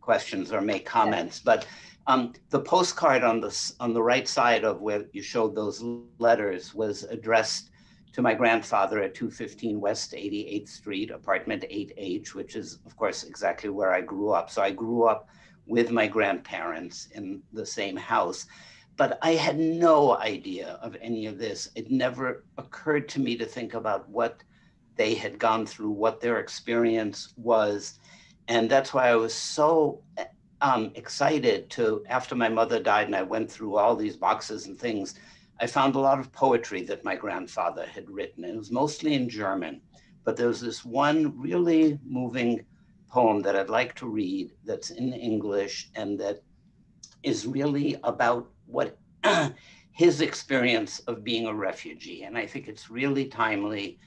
questions or make comments. But um, the postcard on the on the right side of where you showed those letters was addressed to my grandfather at 215 West 88th Street, apartment 8H, which is, of course, exactly where I grew up. So I grew up with my grandparents in the same house. But I had no idea of any of this. It never occurred to me to think about what they had gone through, what their experience was. And that's why I was so um, excited to, after my mother died and I went through all these boxes and things, I found a lot of poetry that my grandfather had written. It was mostly in German, but there was this one really moving poem that I'd like to read that's in English and that is really about what his experience of being a refugee. And I think it's really timely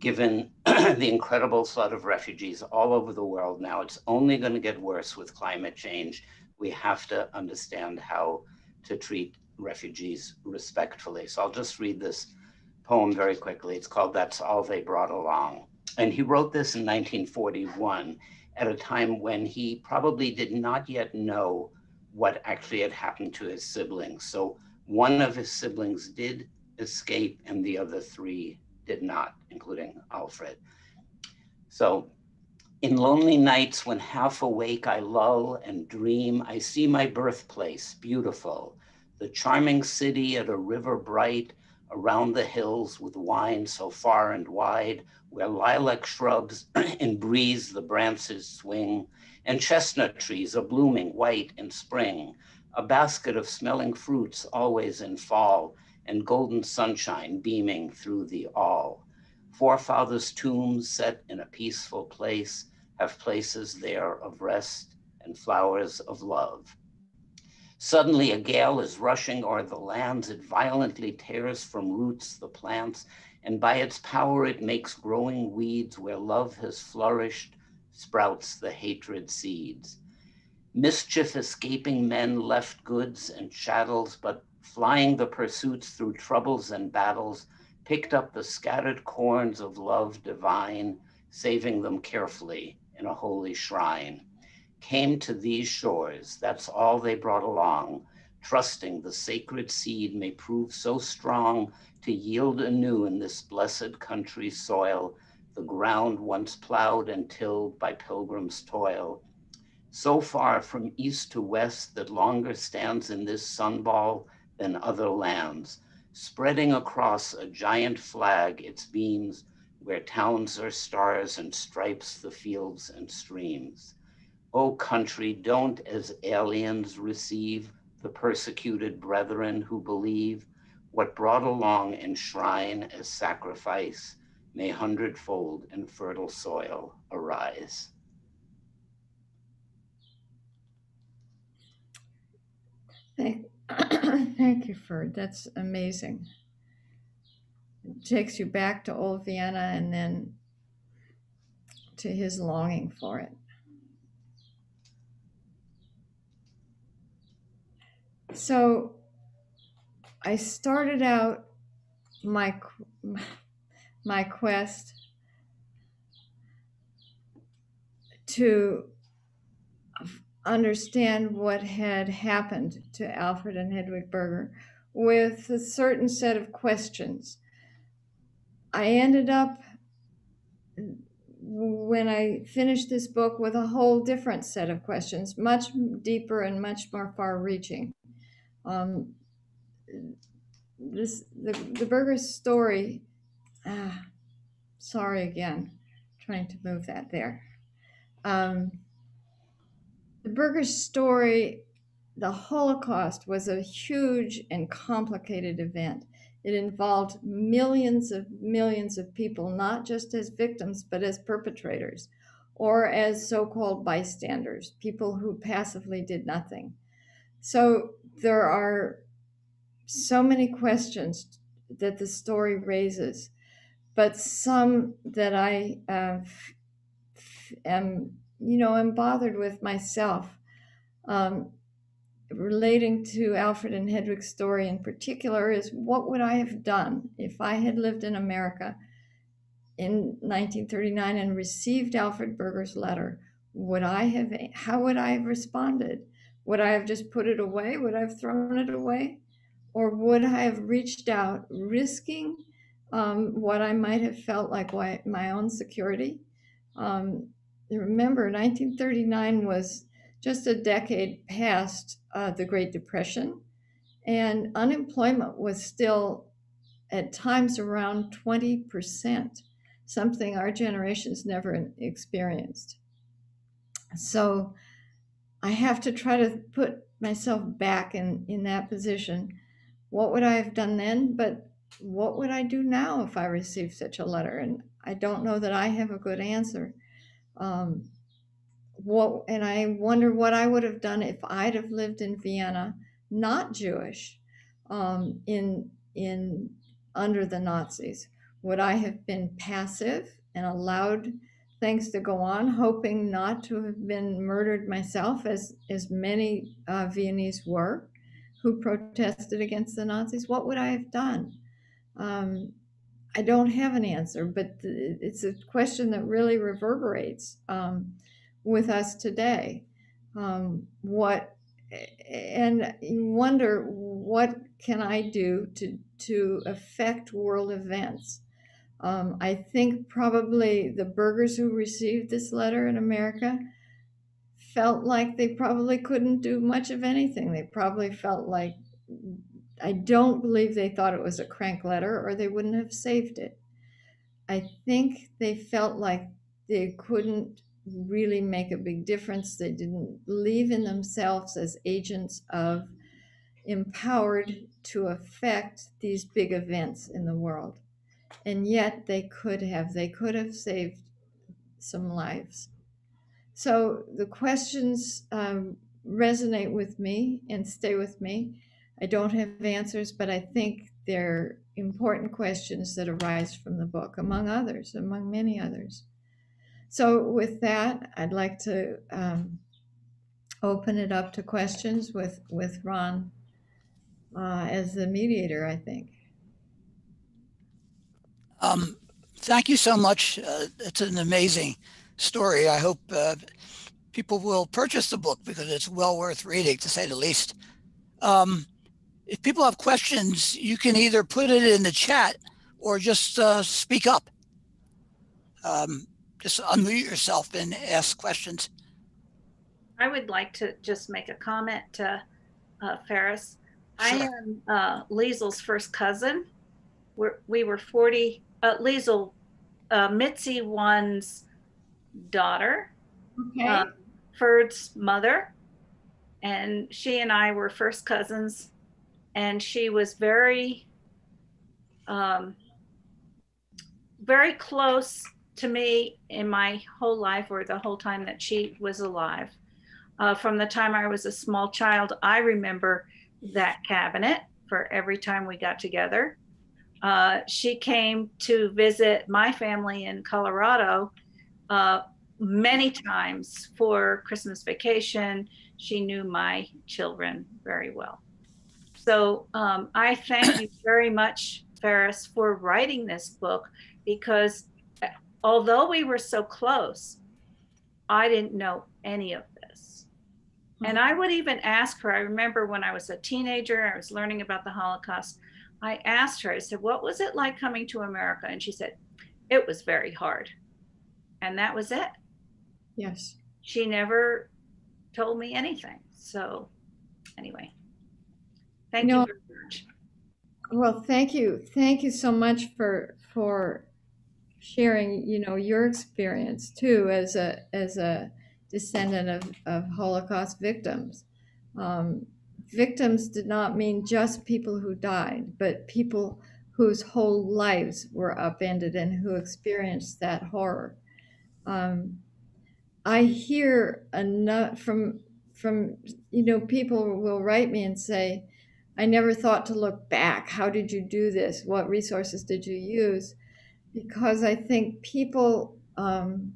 given the incredible flood of refugees all over the world now. It's only going to get worse with climate change. We have to understand how to treat refugees respectfully. So I'll just read this poem very quickly. It's called That's All They Brought Along. And he wrote this in 1941 at a time when he probably did not yet know what actually had happened to his siblings. So one of his siblings did escape and the other three did not, including Alfred. So in lonely nights when half awake I lull and dream, I see my birthplace beautiful, the charming city at a river bright, around the hills with wine so far and wide, where lilac shrubs in breeze the branches swing, and chestnut trees are blooming white in spring, a basket of smelling fruits always in fall, and golden sunshine beaming through the all. Forefathers' tombs set in a peaceful place have places there of rest and flowers of love. Suddenly a gale is rushing o'er the lands, it violently tears from roots the plants, and by its power it makes growing weeds where love has flourished, sprouts the hatred seeds. Mischief escaping men left goods and chattels, but flying the pursuits through troubles and battles, picked up the scattered corns of love divine, saving them carefully in a holy shrine came to these shores, that's all they brought along, trusting the sacred seed may prove so strong to yield anew in this blessed country's soil, the ground once plowed and tilled by pilgrims' toil. So far from east to west that longer stands in this sunball than other lands, spreading across a giant flag its beams, where towns are stars and stripes the fields and streams. O country, don't as aliens receive the persecuted brethren who believe what brought along in shrine as sacrifice may hundredfold in fertile soil arise. Thank, thank you, Ferd. That's amazing. It takes you back to old Vienna and then to his longing for it. So I started out my my quest to understand what had happened to Alfred and Hedwig Berger with a certain set of questions. I ended up when I finished this book with a whole different set of questions, much deeper and much more far reaching. Um, this the, the Berger story. Ah, sorry again, trying to move that there. Um, the Berger story, the Holocaust was a huge and complicated event. It involved millions of millions of people, not just as victims, but as perpetrators or as so called bystanders, people who passively did nothing. So there are so many questions that the story raises, but some that I uh, am, you know, I'm bothered with myself. Um, relating to Alfred and Hedwig's story in particular is what would I have done if I had lived in America in 1939 and received Alfred Berger's letter? Would I have, how would I have responded? Would I have just put it away? Would I have thrown it away? Or would I have reached out, risking um, what I might have felt like my own security? Um, remember, 1939 was just a decade past uh, the Great Depression, and unemployment was still at times around 20%, something our generation's never experienced. So I have to try to put myself back in, in that position. What would I have done then? But what would I do now if I received such a letter? And I don't know that I have a good answer. Um, what and I wonder what I would have done if I'd have lived in Vienna, not Jewish, um, in in under the Nazis. Would I have been passive and allowed things to go on, hoping not to have been murdered myself, as as many uh, Viennese were, who protested against the Nazis? What would I have done? Um, I don't have an answer, but it's a question that really reverberates. Um, with us today. Um, what and you wonder what can I do to to affect world events. Um, I think probably the Bergers who received this letter in America felt like they probably couldn't do much of anything. They probably felt like I don't believe they thought it was a crank letter or they wouldn't have saved it. I think they felt like they couldn't really make a big difference. They didn't believe in themselves as agents of empowered to affect these big events in the world. And yet they could have, they could have saved some lives. So the questions um, resonate with me and stay with me. I don't have answers, but I think they're important questions that arise from the book, among others, among many others. So with that, I'd like to um, open it up to questions with, with Ron uh, as the mediator, I think. Um, thank you so much. Uh, it's an amazing story. I hope uh, people will purchase the book because it's well worth reading, to say the least. Um, if people have questions, you can either put it in the chat or just uh, speak up. Um, just unmute yourself and ask questions. I would like to just make a comment to uh, Faris. I am uh, Liesel's first cousin. We're, we were 40, uh, Liesel, uh, Mitzi one's daughter, Okay. uh, Ferd's mother. And she and I were first cousins. And she was very, um, very close to me in my whole life or the whole time that she was alive. Uh, from the time I was a small child, I remember that cabinet for every time we got together. Uh, she came to visit my family in Colorado uh, many times for Christmas vacation. She knew my children very well. So um, I thank you very much, Faris, for writing this book because uh, although we were so close, I didn't know any of this. And I would even ask her, I remember when I was a teenager, I was learning about the Holocaust. I asked her, I said, What was it like coming to America? And she said, It was very hard. And that was it. Yes. She never told me anything. So, anyway, thank No. you very much. Well, thank you. Thank you so much for for sharing, you know, your experience too as a as a descendant of, of Holocaust victims. Um, victims did not mean just people who died, but people whose whole lives were upended and who experienced that horror. Um, I hear enough from from you know people will write me and say, I never thought to look back. How did you do this? What resources did you use? Because I think people um,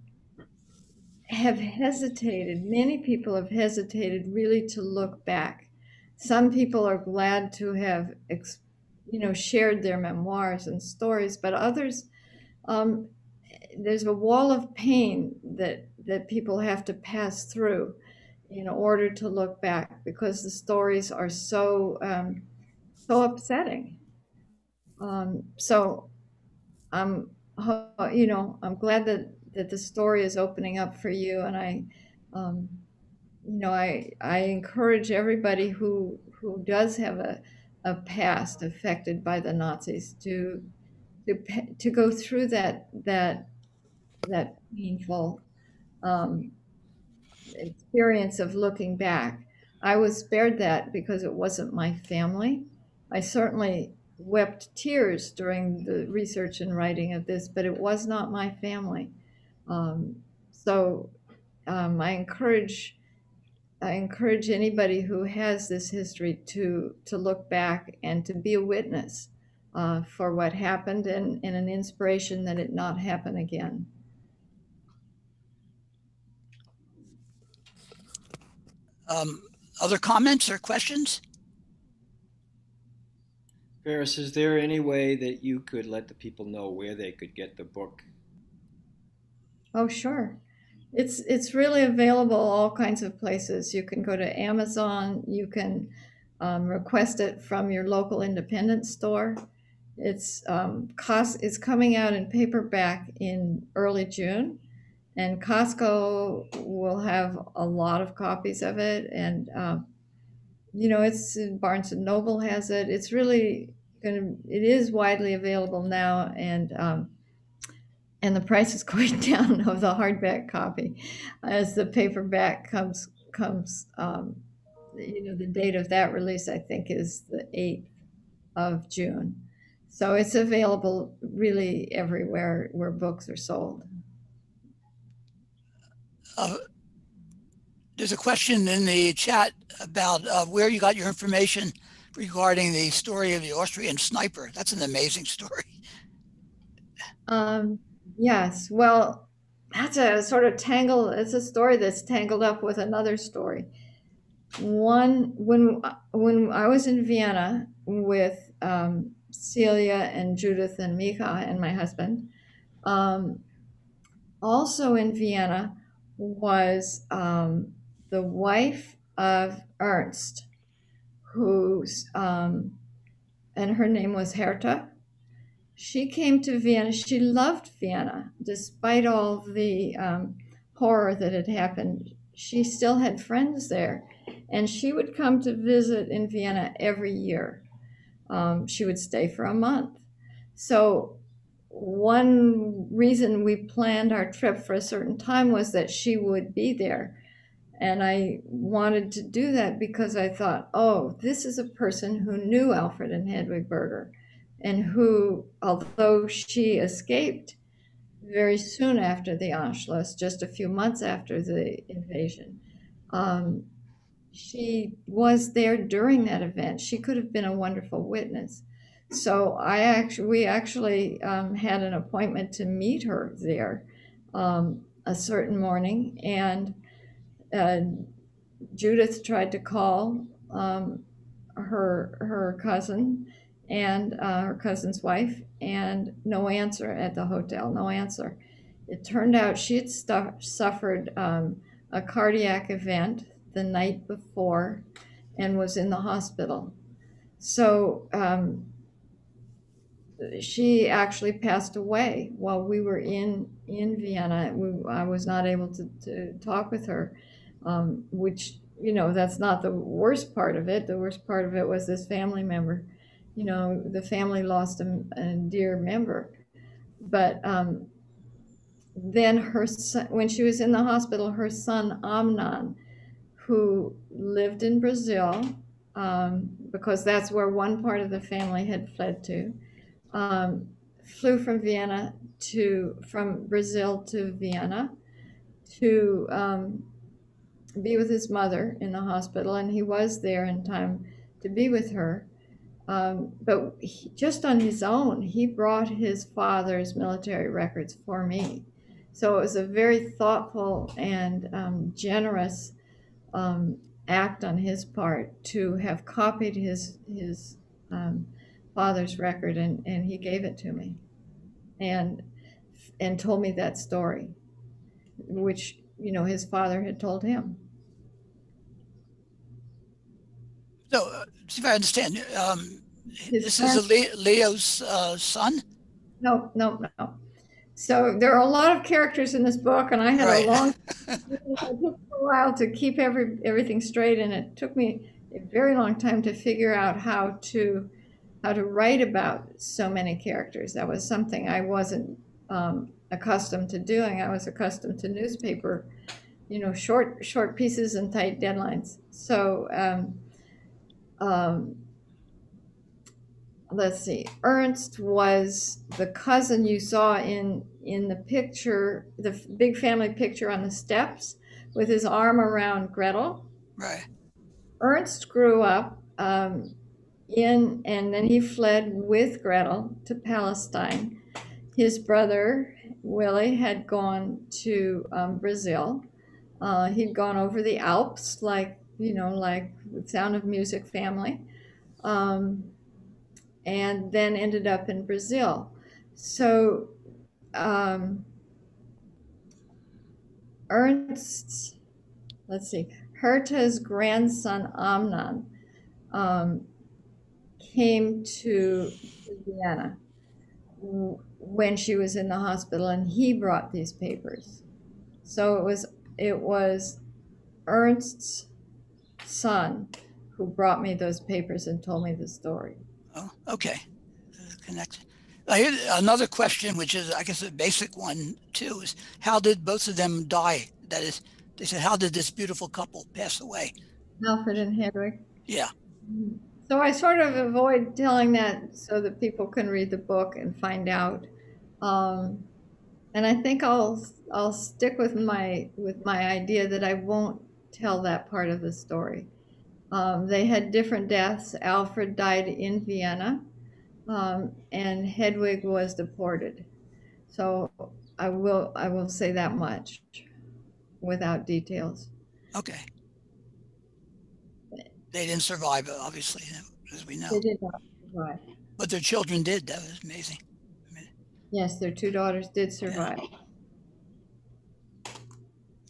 have hesitated. Many people have hesitated really to look back. Some people are glad to have, you know, shared their memoirs and stories, but others, um, there's a wall of pain that that people have to pass through in order to look back because the stories are so um, so upsetting. Um, so I'm you know I'm glad that that the story is opening up for you, and I um, you know I I encourage everybody who who does have a a past affected by the Nazis to to to go through that that that painful um, experience of looking back. I was spared that because it wasn't my family. I certainly wept tears during the research and writing of this, but it was not my family. Um, so um, I encourage I encourage anybody who has this history to to look back and to be a witness uh, for what happened and, and an inspiration that it not happen again. Um, other comments or questions? Faris, is there any way that you could let the people know where they could get the book? Oh, sure. It's it's really available all kinds of places. You can go to Amazon. You can um, request it from your local independent store. It's um, cost. It's coming out in paperback in early June, and Costco will have a lot of copies of it. And um, you know, it's Barnes and Noble has it. It's really going to. It is widely available now, and um, and the price is going down of the hardback copy as the paperback comes comes um, you know the date of that release i think is the 8th of june so it's available really everywhere where books are sold Uh, there's a question in the chat about uh, where you got your information regarding the story of the Austrian sniper. That's an amazing story. um, yes well that's a sort of tangle it's a story that's tangled up with another story one when when i was in vienna with um, celia and judith and mika and my husband um, also in vienna was um, the wife of ernst who's um, and her name was herta she came to Vienna. She loved Vienna, despite all the um, horror that had happened. She still had friends there, and she would come to visit in Vienna every year. Um, she would stay for a month. So, one reason we planned our trip for a certain time was that she would be there. And I wanted to do that because I thought, oh, this is a person who knew Alfred and Hedwig Berger and who, although she escaped very soon after the Anschluss, just a few months after the invasion, um, she was there during that event. She could have been a wonderful witness. So I actually, we actually um, had an appointment to meet her there um, a certain morning, and uh, Judith tried to call um, her her cousin and uh, her cousin's wife, and no answer at the hotel. No answer. It turned out she had stu- suffered um, a cardiac event the night before, and was in the hospital. So um, she actually passed away while we were in in Vienna. We, I was not able to, to talk with her, um, which you know that's not the worst part of it. The worst part of it was this family member. You know, the family lost a, a dear member, but um, then her son, when she was in the hospital, her son Amnon, who lived in Brazil, um, because that's where one part of the family had fled to um, flew from Vienna to from Brazil to Vienna to um, be with his mother in the hospital, and he was there in time to be with her. Um, but he, just on his own, he brought his father's military records for me. So it was a very thoughtful and um, generous um, act on his part to have copied his his um, father's record and, and he gave it to me and and told me that story which you know his father had told him So, uh, see if I understand. Um, His this is a Le- Leo's uh, son. no no no so there are a lot of characters in this book and i had Right. a long it took a while to keep every everything straight and it took me a very long time to figure out how to how to write about so many characters. That was something i wasn't um, accustomed to doing. I was accustomed to newspaper you know short short pieces and tight deadlines. So um, um, let's see. Ernst was the cousin you saw in in the picture the big family picture on the steps with his arm around gretel. Right. ernst grew up um, in and then he fled with gretel to palestine his brother willie had gone to um, brazil uh, he'd gone over the alps like you know like the sound of music family um, and then ended up in Brazil. So um, Ernst's, let's see, Herta's grandson Amnon um, came to Vienna when she was in the hospital, and he brought these papers. So it was it was Ernst's son who brought me those papers and told me the story. Oh, okay. Connected. Uh, another question, which is, I guess, a basic one too, is how did both of them die? That is, they said, how did this beautiful couple pass away? Alfred and Hedwig. Yeah. So I sort of avoid telling that so that people can read the book and find out. Um, and I think I'll I'll stick with my with my idea that I won't tell that part of the story. Um, they had different deaths. Alfred died in Vienna, um, and Hedwig was deported. So I will I will say that much without details. Okay. They didn't survive, obviously, as we know, They did not survive. but their children did. That was amazing. Yes, their two daughters did survive.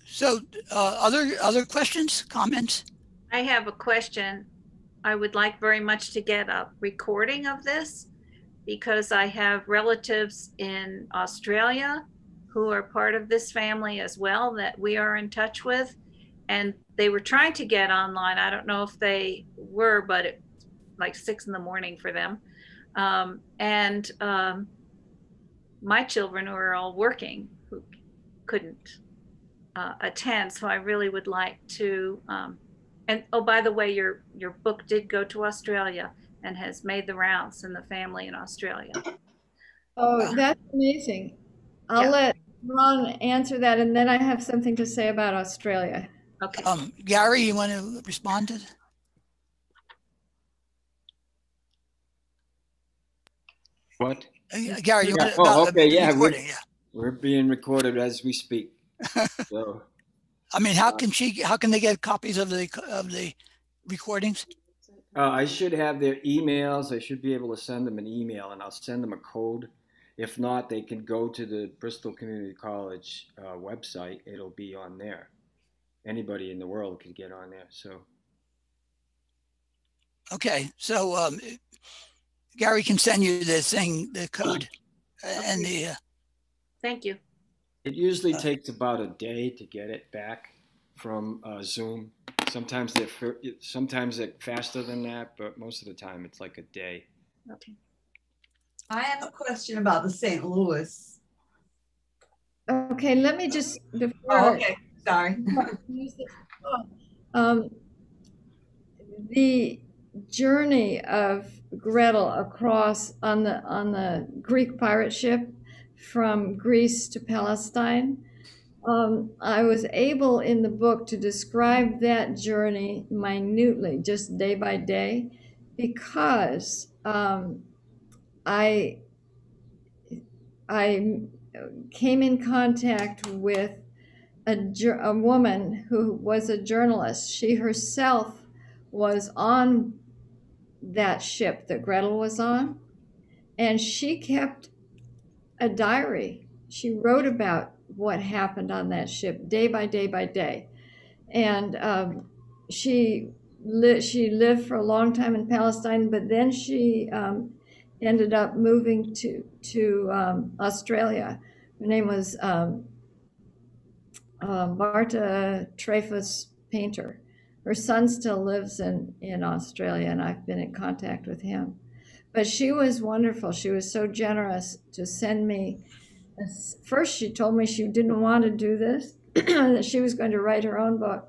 So, uh, other other questions, comments? I have a question. I would like very much to get a recording of this because I have relatives in Australia who are part of this family as well that we are in touch with. And they were trying to get online. I don't know if they were, but it's like six in the morning for them. Um, and um, my children were all working who couldn't uh, attend. So I really would like to um, and oh, by the way, your your book did go to Australia and has made the rounds in the family in Australia. Oh, that's amazing. I'll Yeah. let Ron answer that, and then I have something to say about Australia. Okay. Um, Gary, you want to respond to? th- What? Uh, Gary, you Yeah. want to? Oh, okay, yeah, we- recording, yeah. We're being recorded as we speak. So, I mean, how can she? How can they get copies of the of the recordings? Uh, I should have their emails. I should be able to send them an email, and I'll send them a code. If not, they can go to the Bristol Community College uh, website. It'll be on there. Anybody in the world can get on there. So Okay, so um, Gary can send you the thing, the code and the, uh, Thank you. it usually Uh, takes about a day to get it back from uh, Zoom. Sometimes they're fir- sometimes they're faster than that, but most of the time it's like a day. Okay. I have a question about the St. Louis. Okay, let me just, before. Oh, okay, sorry. Um, the journey of Gretel across on the on the Greek pirate ship from Greece to Palestine. Um, I was able in the book to describe that journey minutely, just day by day, because um, I I came in contact with a, a woman who was a journalist. She herself was on that ship that Gretel was on, and she kept a diary. She wrote about what happened on that ship day by day by day, and um, she li- she lived for a long time in Palestine, but then she um, ended up moving to to um, Australia. Her name was um, uh, Marta Trefus Painter. Her son still lives in, in Australia, and I've been in contact with him. But she was wonderful. She was so generous to send me. First, she told me she didn't want to do this, that she was going to write her own book.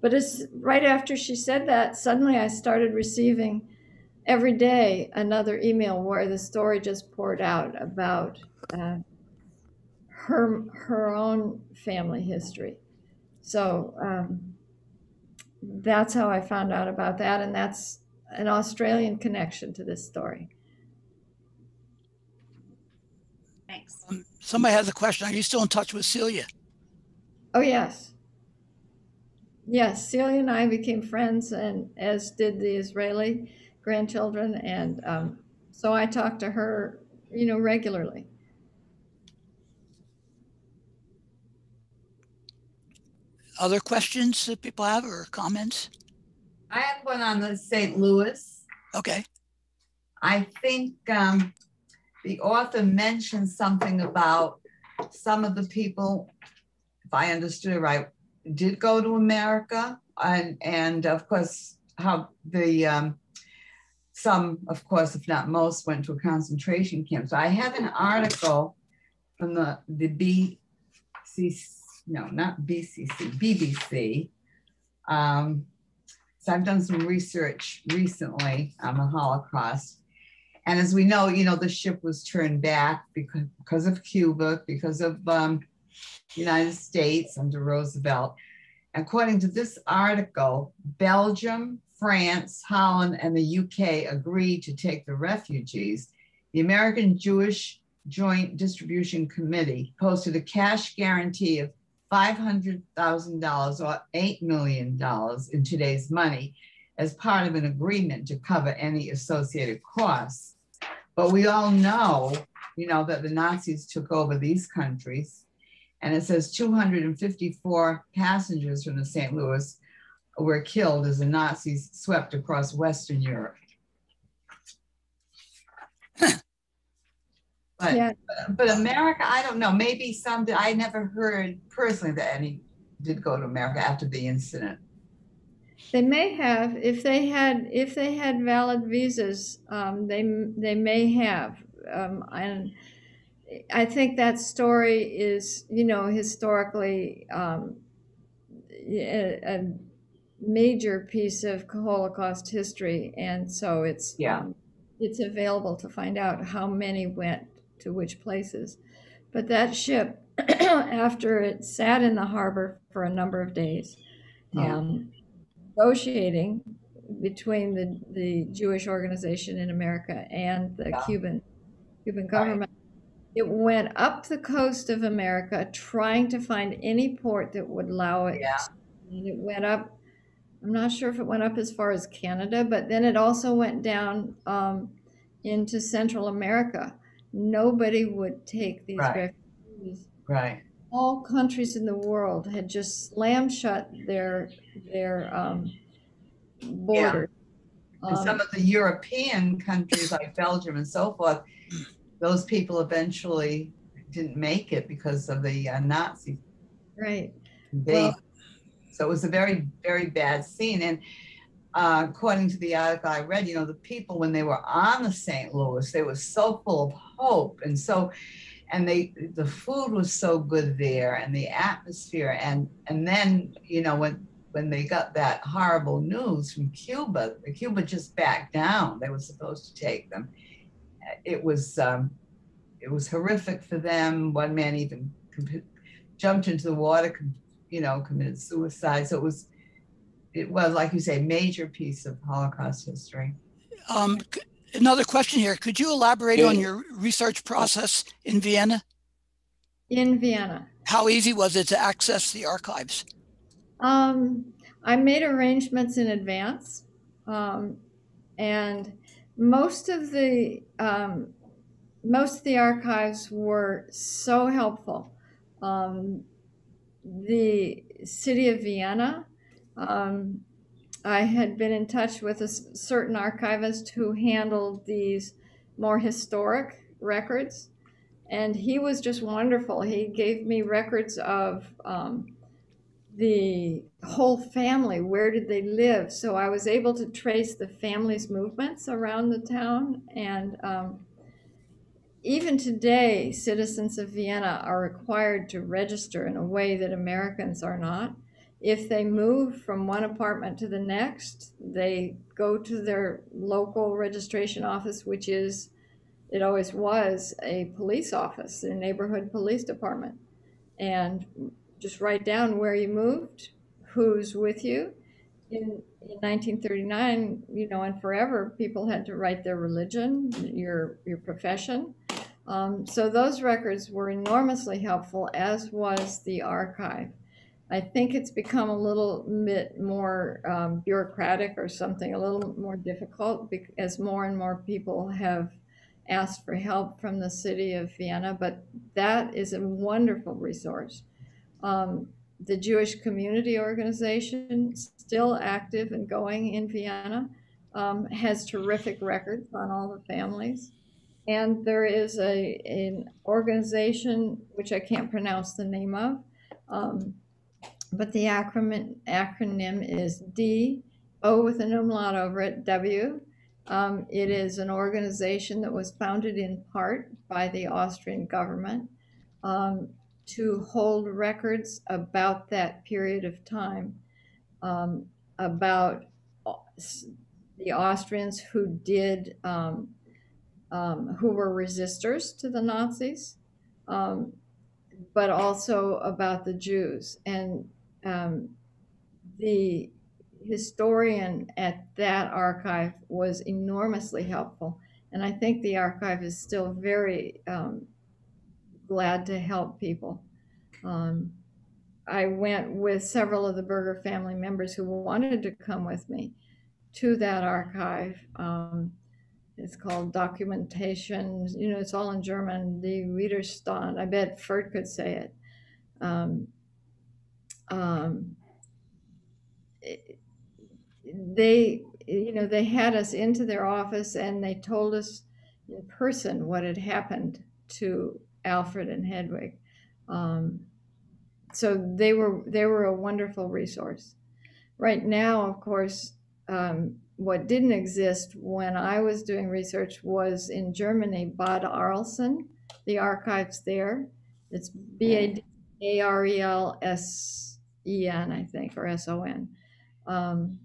But it's right after she said that, suddenly I started receiving every day another email where the story just poured out about uh, her her own family history. So um, that's how I found out about that, and that's an Australian connection to this story. Thanks. um, somebody has a question. Are you still in touch with Celia? Oh yes, yes. Celia and I became friends, and as did the Israeli grandchildren, and um, so I talk to her, you know, regularly. Other questions that people have or comments? I have one on the St. Louis. Okay, I think um, the author mentioned something about some of the people, if I understood it right, did go to America and and of course how the um, some, of course, if not most, went to a concentration camp. So I have an article from the the BCC, no, not BCC, BBC. Um, so I've done some research recently on the Holocaust. And as we know, you know, the ship was turned back because, because of Cuba, because of um, United States under Roosevelt. According to this article, Belgium, France, Holland, and the UK agreed to take the refugees. The American Jewish Joint Distribution Committee posted a cash guarantee of $500,000 or $8 million in today's money as part of an agreement to cover any associated costs. But we all know, you know, that the Nazis took over these countries. And it says 254 passengers from the St. Louis were killed as the Nazis swept across Western Europe. But Yeah. but America, I don't know. Maybe some. I never heard personally that any did go to America after the incident. They may have, if they had, if they had valid visas, um, they they may have, um, and I think that story is, you know, historically um, a, a major piece of Holocaust history, and so it's Yeah. um, it's available to find out how many went to which places. But that ship, after it sat in the harbor for a number of days, Yeah. um, negotiating between the, the Jewish organization in America and the Yeah. Cuban Cuban government. It went up the coast of America trying to find any port that would allow it. Yeah. And it went up I'm not sure if it went up as far as Canada, but then it also went down um, into Central America. Nobody would take these Right. refugees. Right. All countries in the world had just slammed shut their their um, borders. And Um, some of the European countries like Belgium and so forth, those people eventually didn't make it because of the uh, Nazi right. Well- so it was a very, very bad scene. And uh, according to the article I read, you know, the people when they were on the St. Louis, they were so full of hope and so, and they the food was so good there and the atmosphere and and then you know when when they got that horrible news from Cuba, Cuba just backed down. They were supposed to take them. It was um, it was horrific for them. One man even comp- jumped into the water, you know, committed suicide. So it was it was like you say, major piece of Holocaust history. Um, another question here. Could you elaborate on your research process in Vienna? In Vienna. How easy was it to access the archives? Um, I made arrangements in advance, um, and most of the um, most of the archives were so helpful. Um, the city of Vienna. I had been in touch with a certain archivist who handled these more historic records, and he was just wonderful. He gave me records of um, the whole family where did they live so i was able to trace the family's movements around the town and um, even today citizens of vienna are required to register in a way that americans are not if they move from one apartment to the next they go to their local registration office which is it always was a police office a neighborhood police department and just write down where you moved, who's with you. In, in 1939, you know, and forever, people had to write their religion, your your profession. Um, so those records were enormously helpful, as was the archive. I think it's become a little bit more um, bureaucratic or something, a little more difficult as more and more people have asked for help from the city of Vienna. But that is a wonderful resource um, the Jewish Community Organization, still active and going in Vienna, um, has terrific records on all the families. And there is a an organization which I can't pronounce the name of, um, but the acronym acronym is D O with an umlaut over it W. Um, it is an organization that was founded in part by the Austrian government. Um, to hold records about that period of time, um, about the Austrians who did, um, um, who were resistors to the Nazis, um, but also about the Jews. And um, the historian at that archive was enormously helpful. And I think the archive is still very um, glad to help people. Um, I went with several of the Berger family members who wanted to come with me to that archive. Um, it's called documentation. You know, it's all in German. The Widerstand. I bet Ferd could say it. Um, um, they, you know, they had us into their office and they told us in person what had happened to Alfred and Hedwig. Um, so they were they were a wonderful resource. Right now, of course, um, what didn't exist when I was doing research was in Germany, Bad Arlsen, the archives there. It's B A A R E L S E N, I think, or S O N, um,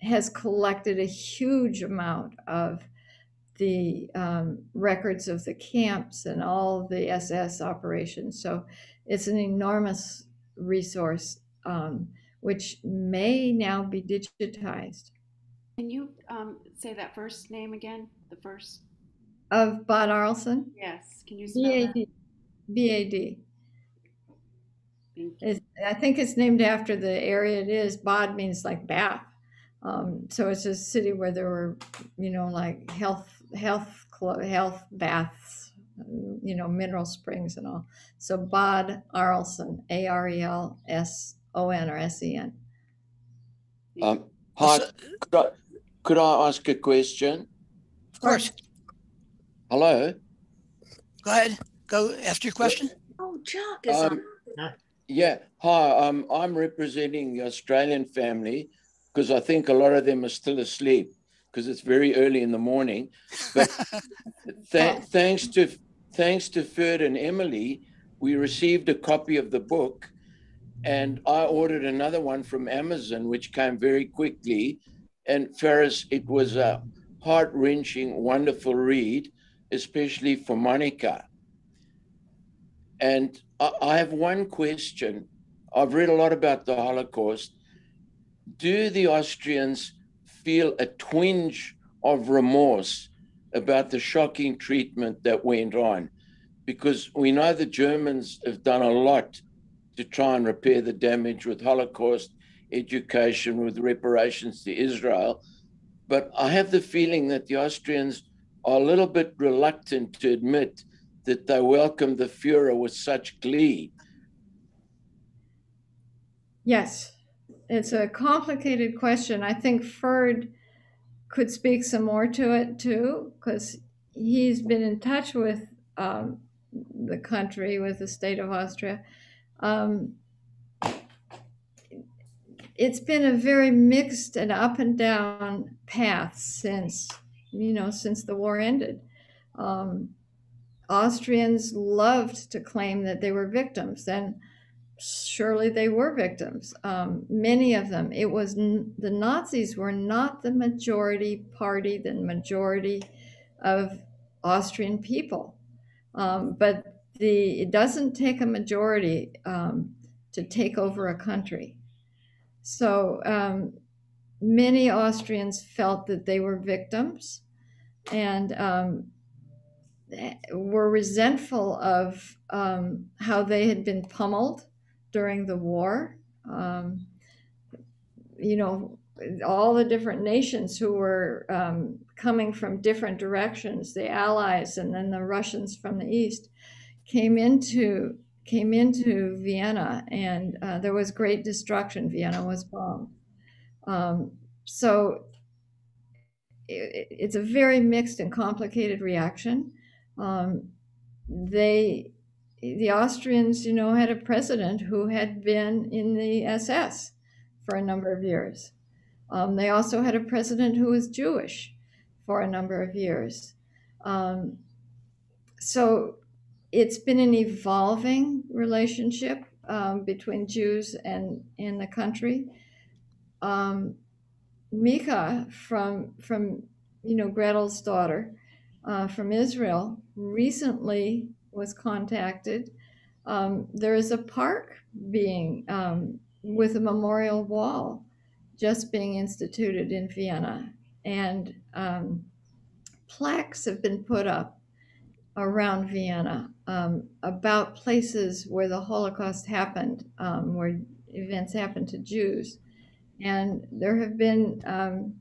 has collected a huge amount of the um, records of the camps and all the SS operations. So it's an enormous resource, um, which may now be digitized. Can you um, say that first name again? The first? Of Bad Arlsen, Yes. Can you spell B A that? B A D. Thank I think it's named after the area it is. Bad means like bath. Um, so it's a city where there were, you know, like health, health, health baths, you know, mineral springs and all. So Bad Arlson, A R E L S O N or S E N. Um, hi, could I, could I ask a question? Of course, Hello? go ahead. Go after your question. Oh, Chuck is on. Yeah, hi, um, I'm representing the Australian family because I think a lot of them are still asleep because it's very early in the morning. But th- thanks to thanks to Ferd and Emily, we received a copy of the book, and I ordered another one from Amazon, which came very quickly. And Faris, it was a heart wrenching, wonderful read, especially for Monica. And I, have one question. I've read a lot about the Holocaust. Do the Austrians feel a twinge of remorse about the shocking treatment that went on? Because we know the Germans have done a lot to try and repair the damage with Holocaust education, with reparations to Israel. But I have the feeling that the Austrians are a little bit reluctant to admit that they welcomed the Fuhrer with such glee. Yes, it's a complicated question. I think Ferd could speak some more to it too, because he's been in touch with um, the country, with the state of Austria. Um, it's been a very mixed and up and down path since, you know, since the war ended. Um, Austrians loved to claim that they were victims, and surely they were victims. Um, many of them. It was the Nazis were not the majority party, the majority of Austrian people. Um, but the it doesn't take a majority um, to take over a country. So um, many Austrians felt that they were victims, and um, were resentful of um, how they had been pummeled during the war. Um, you know, all the different nations who were um, coming from different directions, the Allies and then the Russians from the east, came into came into Vienna, and uh, there was great destruction. Vienna was bombed. Um, so it, it's a very mixed and complicated reaction. Um, they, the Austrians, you know, had a president who had been in the SS for a number of years. Um, they also had a president who was Jewish for a number of years. Um, so it's been an evolving relationship um, between Jews and, and the country. Um, Mika from from you know Gretel's daughter uh, from Israel recently was contacted. Um, there is a park being um, with a memorial wall just being instituted in Vienna, and um, plaques have been put up around Vienna um, about places where the Holocaust happened, um, where events happened to Jews. And there have been um,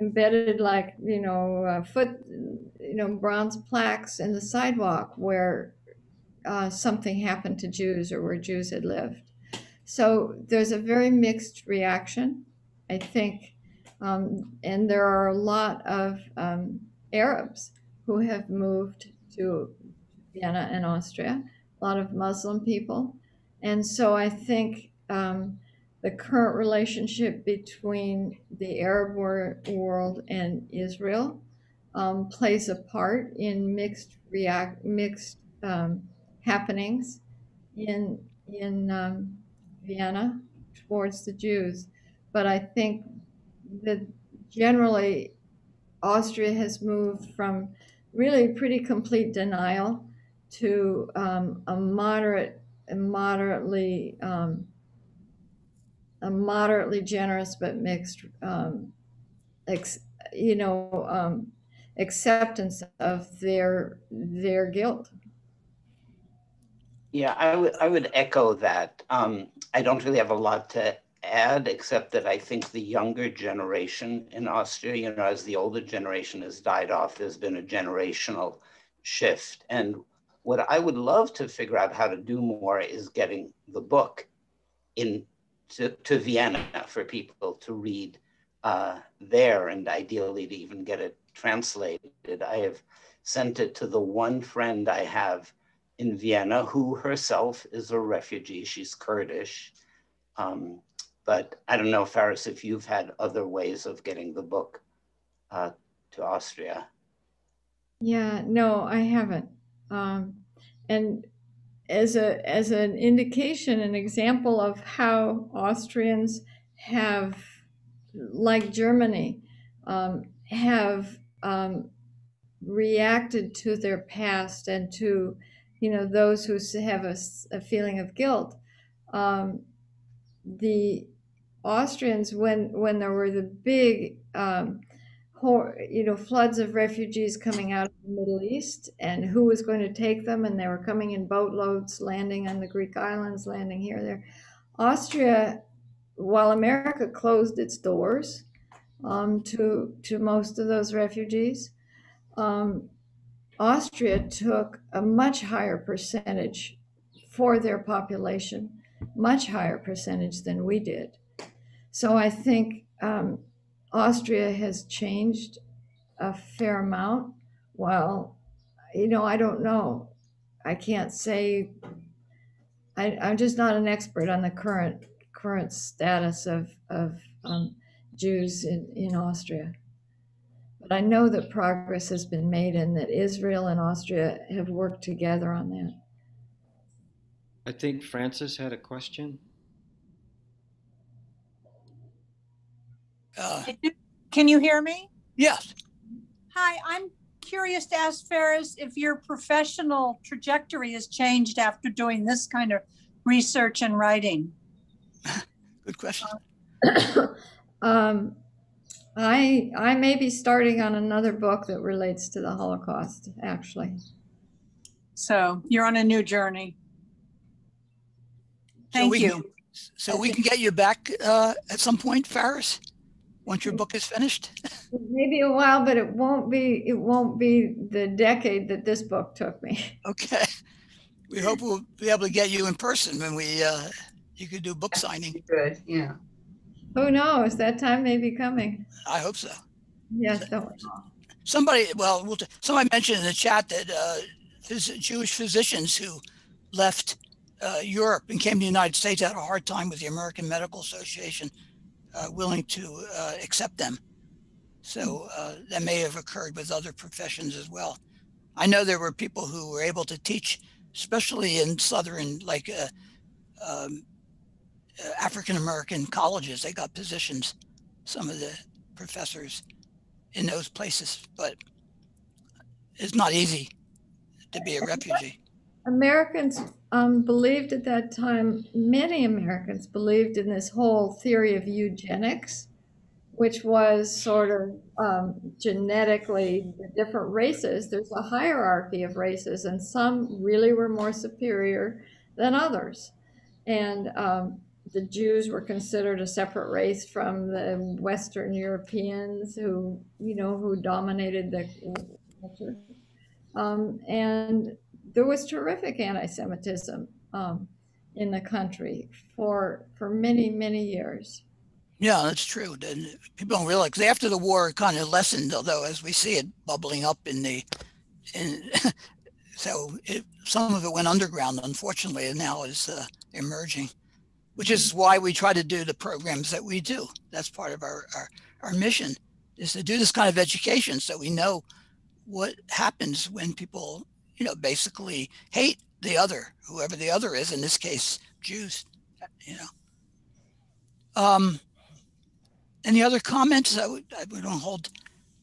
embedded, like, you know, uh, foot, you know, bronze plaques in the sidewalk where uh, something happened to Jews or where Jews had lived. So there's a very mixed reaction, I think. Um, and there are a lot of um, Arabs who have moved to Vienna and Austria, a lot of Muslim people. And so I think um, the current relationship between the Arab wor- world and Israel um, plays a part in mixed react mixed um, happenings in in um, Vienna towards the Jews. But I think that generally Austria has moved from really pretty complete denial to um, a moderate, moderately, um, a moderately generous but mixed, um, ex, you know, um, acceptance of their their guilt. Yeah, I would I would echo that. Um, I don't really have a lot to add, except that I think the younger generation in Austria, you know, as the older generation has died off, there's been a generational shift. And what I would love to figure out how to do more is getting the book in to, to Vienna for people to read uh, there and ideally to even get it translated. I have sent it to the one friend I have in Vienna who herself is a refugee. She's Kurdish. Um, but I don't know, Faris, if you've had other ways of getting the book uh, to Austria. Yeah, no, I haven't. Um, and as a as an indication, an example of how Austrians have, like Germany, um, have um, reacted to their past and to, you know, those who have a, a feeling of guilt. Um, the Austrians, when when there were the big um, you know, floods of refugees coming out of the Middle East and who was going to take them. And they were coming in boatloads, landing on the Greek islands, landing here, there. Austria, while America closed its doors um, to, to most of those refugees, um, Austria took a much higher percentage for their population, much higher percentage than we did. So I think um, Austria has changed a fair amount. Well, you know, I don't know. I can't say. I, I'm just not an expert on the current current status of of um, Jews in, in Austria. But I know that progress has been made and that Israel and Austria have worked together on that. I think Francis had a question. Uh, Can you hear me? yes, Hi, I'm curious to ask Faris if your professional trajectory has changed after doing this kind of research and writing. good question. um, I I may be starting on another book that relates to the Holocaust. Actually, So you're on a new journey. So Thank we you. can- So we can get you back uh, at some point, Faris, once your book is finished? maybe a while, but it won't be it won't be the decade that this book took me. Okay. We hope we'll be able to get you in person when we, uh, you could do book signing. Good, yeah. Who knows? That time may be coming. I hope so. Yes. Don't. Somebody, well, we'll t- somebody mentioned in the chat that uh, phys- Jewish physicians who left uh, Europe and came to the United States had a hard time with the American Medical Association uh, willing to uh, accept them. So uh, that may have occurred with other professions as well. I know there were people who were able to teach, especially in southern, like uh, um, uh, African American colleges. They got positions, some of the professors in those places, but it's not easy to be a refugee. Americans um, believed at that time, many Americans believed in this whole theory of eugenics, which was sort of um, genetically different races. There's a hierarchy of races, and some really were more superior than others. And um, the Jews were considered a separate race from the Western Europeans who, you know, who dominated the culture. Um, and there was terrific anti-Semitism um, in the country for for many many years. Yeah, that's true. People don't realize after the war, it kind of lessened, although as we see it bubbling up in the, in, so it, some of it went underground, unfortunately, and now is uh, emerging, which is why we try to do the programs that we do. That's part of our, our, our mission is to do this kind of education so we know what happens when people, you know, basically hate the other, whoever the other is, in this case, Jews, you know. Um, any other comments? I would, I would hold,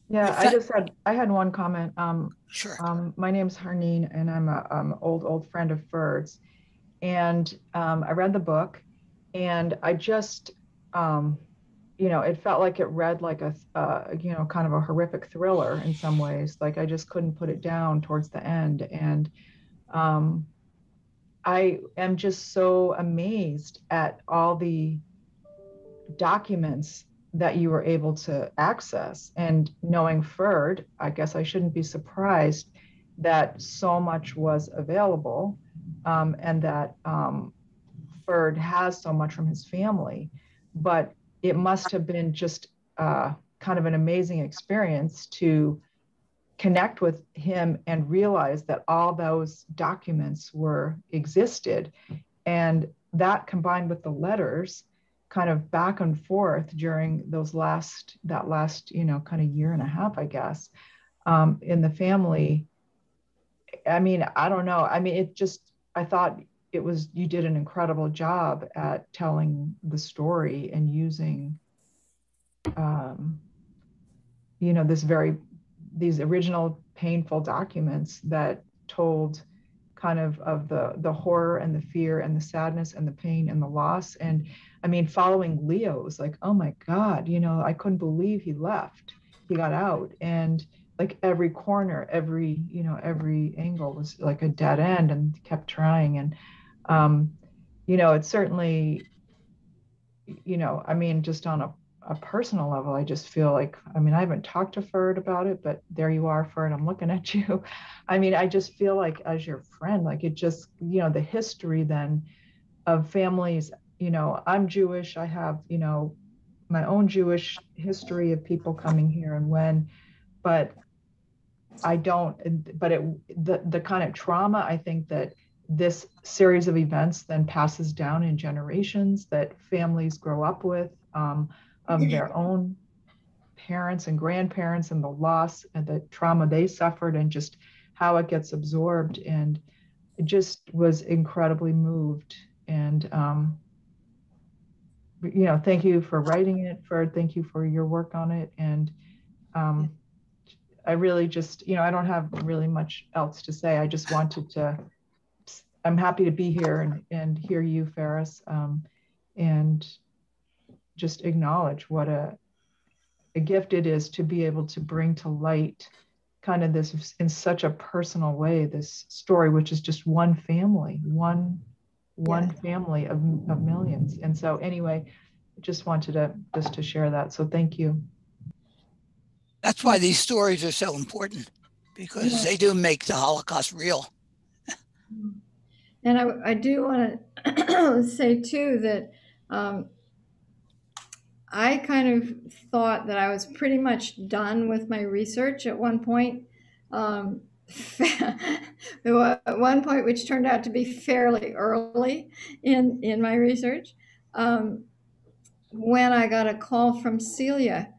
Yeah, I just had, I had one comment. Um, sure. um, my name's Harneen and I'm a, um, old, old friend of Ferd's. And, um, I read the book and I just, um, you know, it felt like it read like a, uh, you know, kind of a horrific thriller in some ways. Like I just couldn't put it down towards the end. And, um, I am just so amazed at all the documents that you were able to access. And knowing Ferd, I guess I shouldn't be surprised that so much was available um, and that um, Ferd has so much from his family. But it must have been just uh, kind of an amazing experience to connect with him and realize that all those documents were existed. And that combined with the letters kind of back and forth during those last that last you know kind of year and a half i guess um, in the family i mean i don't know. I mean it just i thought it was you did an incredible job at telling the story and using um, you know this very these original painful documents that told kind of of the the horror and the fear and the sadness and the pain and the loss. And i mean following leo was like oh my god you know i couldn't believe he left. He got out. And like every corner every you know every angle was like a dead end and kept trying. And um you know it's certainly you know i mean just on a a personal level, I just feel like, I mean, I haven't talked to Ferd about it, but there you are, Ferd, I'm looking at you. I mean, I just feel like as your friend, like it just, you know, the history then of families, you know, I'm Jewish, I have, you know, my own Jewish history of people coming here and when, but I don't, but it, the, the kind of trauma I think that this series of events then passes down in generations that families grow up with. Um, of their own parents and grandparents and the loss and the trauma they suffered and just how it gets absorbed. And it just was incredibly moved. And um, you know thank you for writing it for thank you for your work on it. And um, i really just you know i don't have really much else to say. I just wanted to i'm happy to be here and, and hear you Faris um, and just acknowledge what a, a gift it is to be able to bring to light kind of this in such a personal way this story which is just one family one one yeah. family of, of millions. And so anyway just wanted to just to share that. So thank you. That's why these stories are so important because yeah. they do make the holocaust real and i, I do want to say too that um, I kind of thought that I was pretty much done with my research at one point. Um, at one point, which turned out to be fairly early in, in my research, um, when I got a call from Celia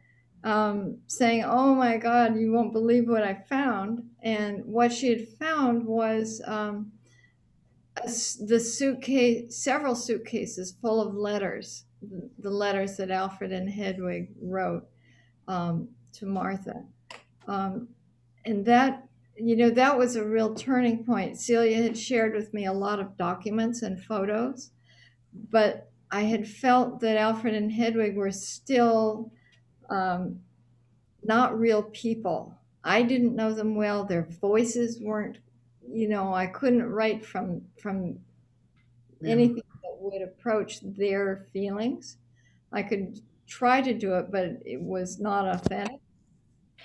um, saying, Oh my God, you won't believe what I found. And what she had found was um, a, the suitcase, several suitcases full of letters the letters that Alfred and Hedwig wrote um, to Martha. Um, and that, you know, that was a real turning point. Celia had shared with me a lot of documents and photos, but I had felt that Alfred and Hedwig were still um, not real people. I didn't know them well. Their voices weren't, you know, I couldn't write from from yeah. anything that would approach their feelings. I could try to do it, but it was not authentic.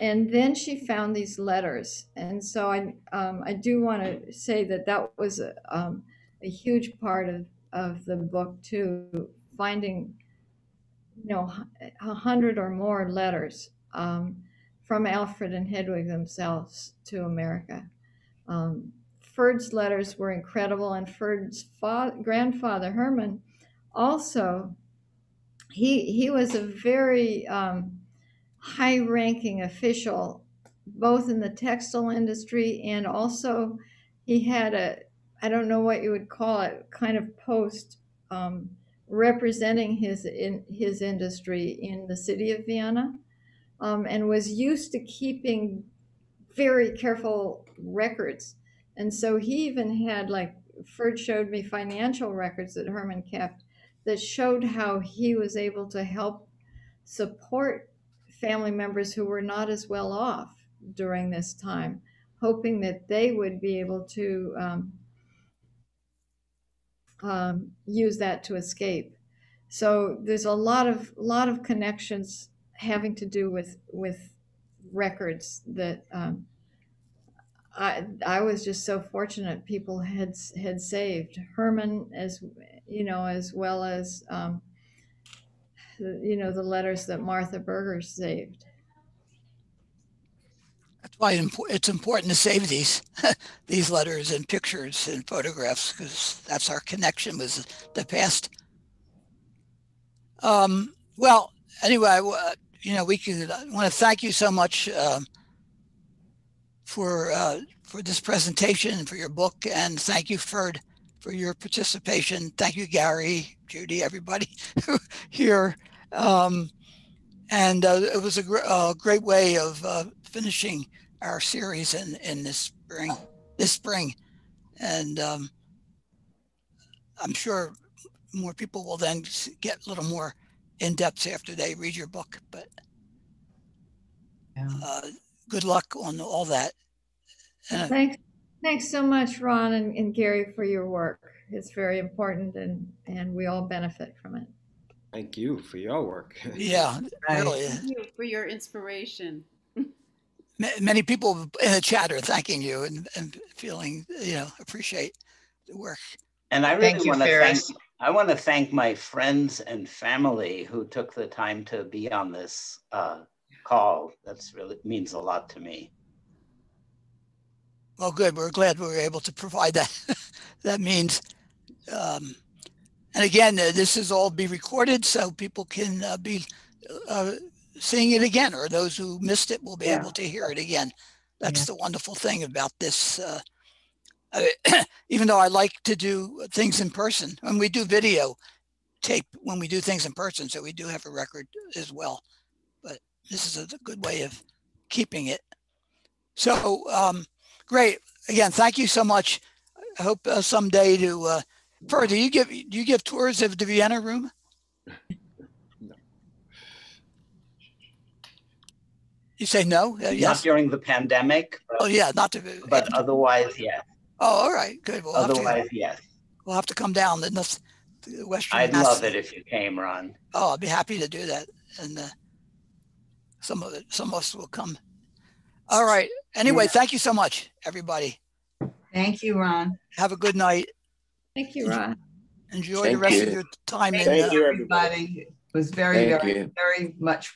And then she found these letters, and so I um, I do want to say that that was a, um, a huge part of of the book too, finding you know a hundred or more letters um, from Alfred and Hedwig themselves to America. Um, Ferd's letters were incredible, and Ferd's fa- grandfather Herman also he he was a very um, high-ranking official, both in the textile industry and also he had a I don't know what you would call it kind of post um, representing his in his industry in the city of Vienna, um, and was used to keeping very careful records and so he even had like Ferd showed me financial records that Herman kept that showed how he was able to help support family members who were not as well off during this time, hoping that they would be able to um, um, use that to escape. So there's a lot of lot of connections having to do with with records that um, I I was just so fortunate people had had saved Herman as you know as well as um, the, you know the letters that Martha Berger saved. That's why it's important to save these these letters and pictures and photographs because that's our connection with the past. Um, well, anyway, you know, we could I want to thank you so much um, for uh, for this presentation and for your book, and thank you Ferd for your participation. Thank you, Gary, Judy, everybody here. Um, and uh, it was a gr- uh, great way of uh, finishing our series in in this spring this spring and um, i'm sure more people will then get a little more in depth after they read your book but Yeah. Uh, good luck on all that and Thanks, thanks so much, Ron and, and Gary, for your work. It's very important, and and we all benefit from it. Thank you for your work. yeah Right. really Thank you for your inspiration. Many people in the chat are thanking you and, and feeling you know appreciate the work And I really want to thank, I want to thank my friends and family who took the time to be on this uh, call. That's really means a lot to me. Well, good. We're glad we were able to provide that. that means, um, and again, uh, this is all be recorded so people can uh, be uh, seeing it again, or those who missed it will be Yeah. able to hear it again. That's Yeah. the wonderful thing about this. Uh, I- even though I like to do things in person, and we do video tape when we do things in person, so we do have a record as well. But this is a good way of keeping it. So, um, Great. Again, thank you so much. I hope uh, someday to uh, do you give do you give tours of the Vienna room? No. You say no? Uh, Not yes. during the pandemic, Oh yeah, not to. but otherwise, yes. oh, all right. Good. We'll have, to, Otherwise, yes. we'll have to come down the, north- the western. I'd Mass- love it if you came, Ron. Oh, I'd be happy to do that, and uh, some of it, some of us will come. All right. Anyway, Yeah. thank you so much, everybody. Thank you, Ron. Have a good night. Thank you, Ron. Enjoy Thank the rest of your time in. Thank uh, you, everybody. It was very, Thank very, you. very much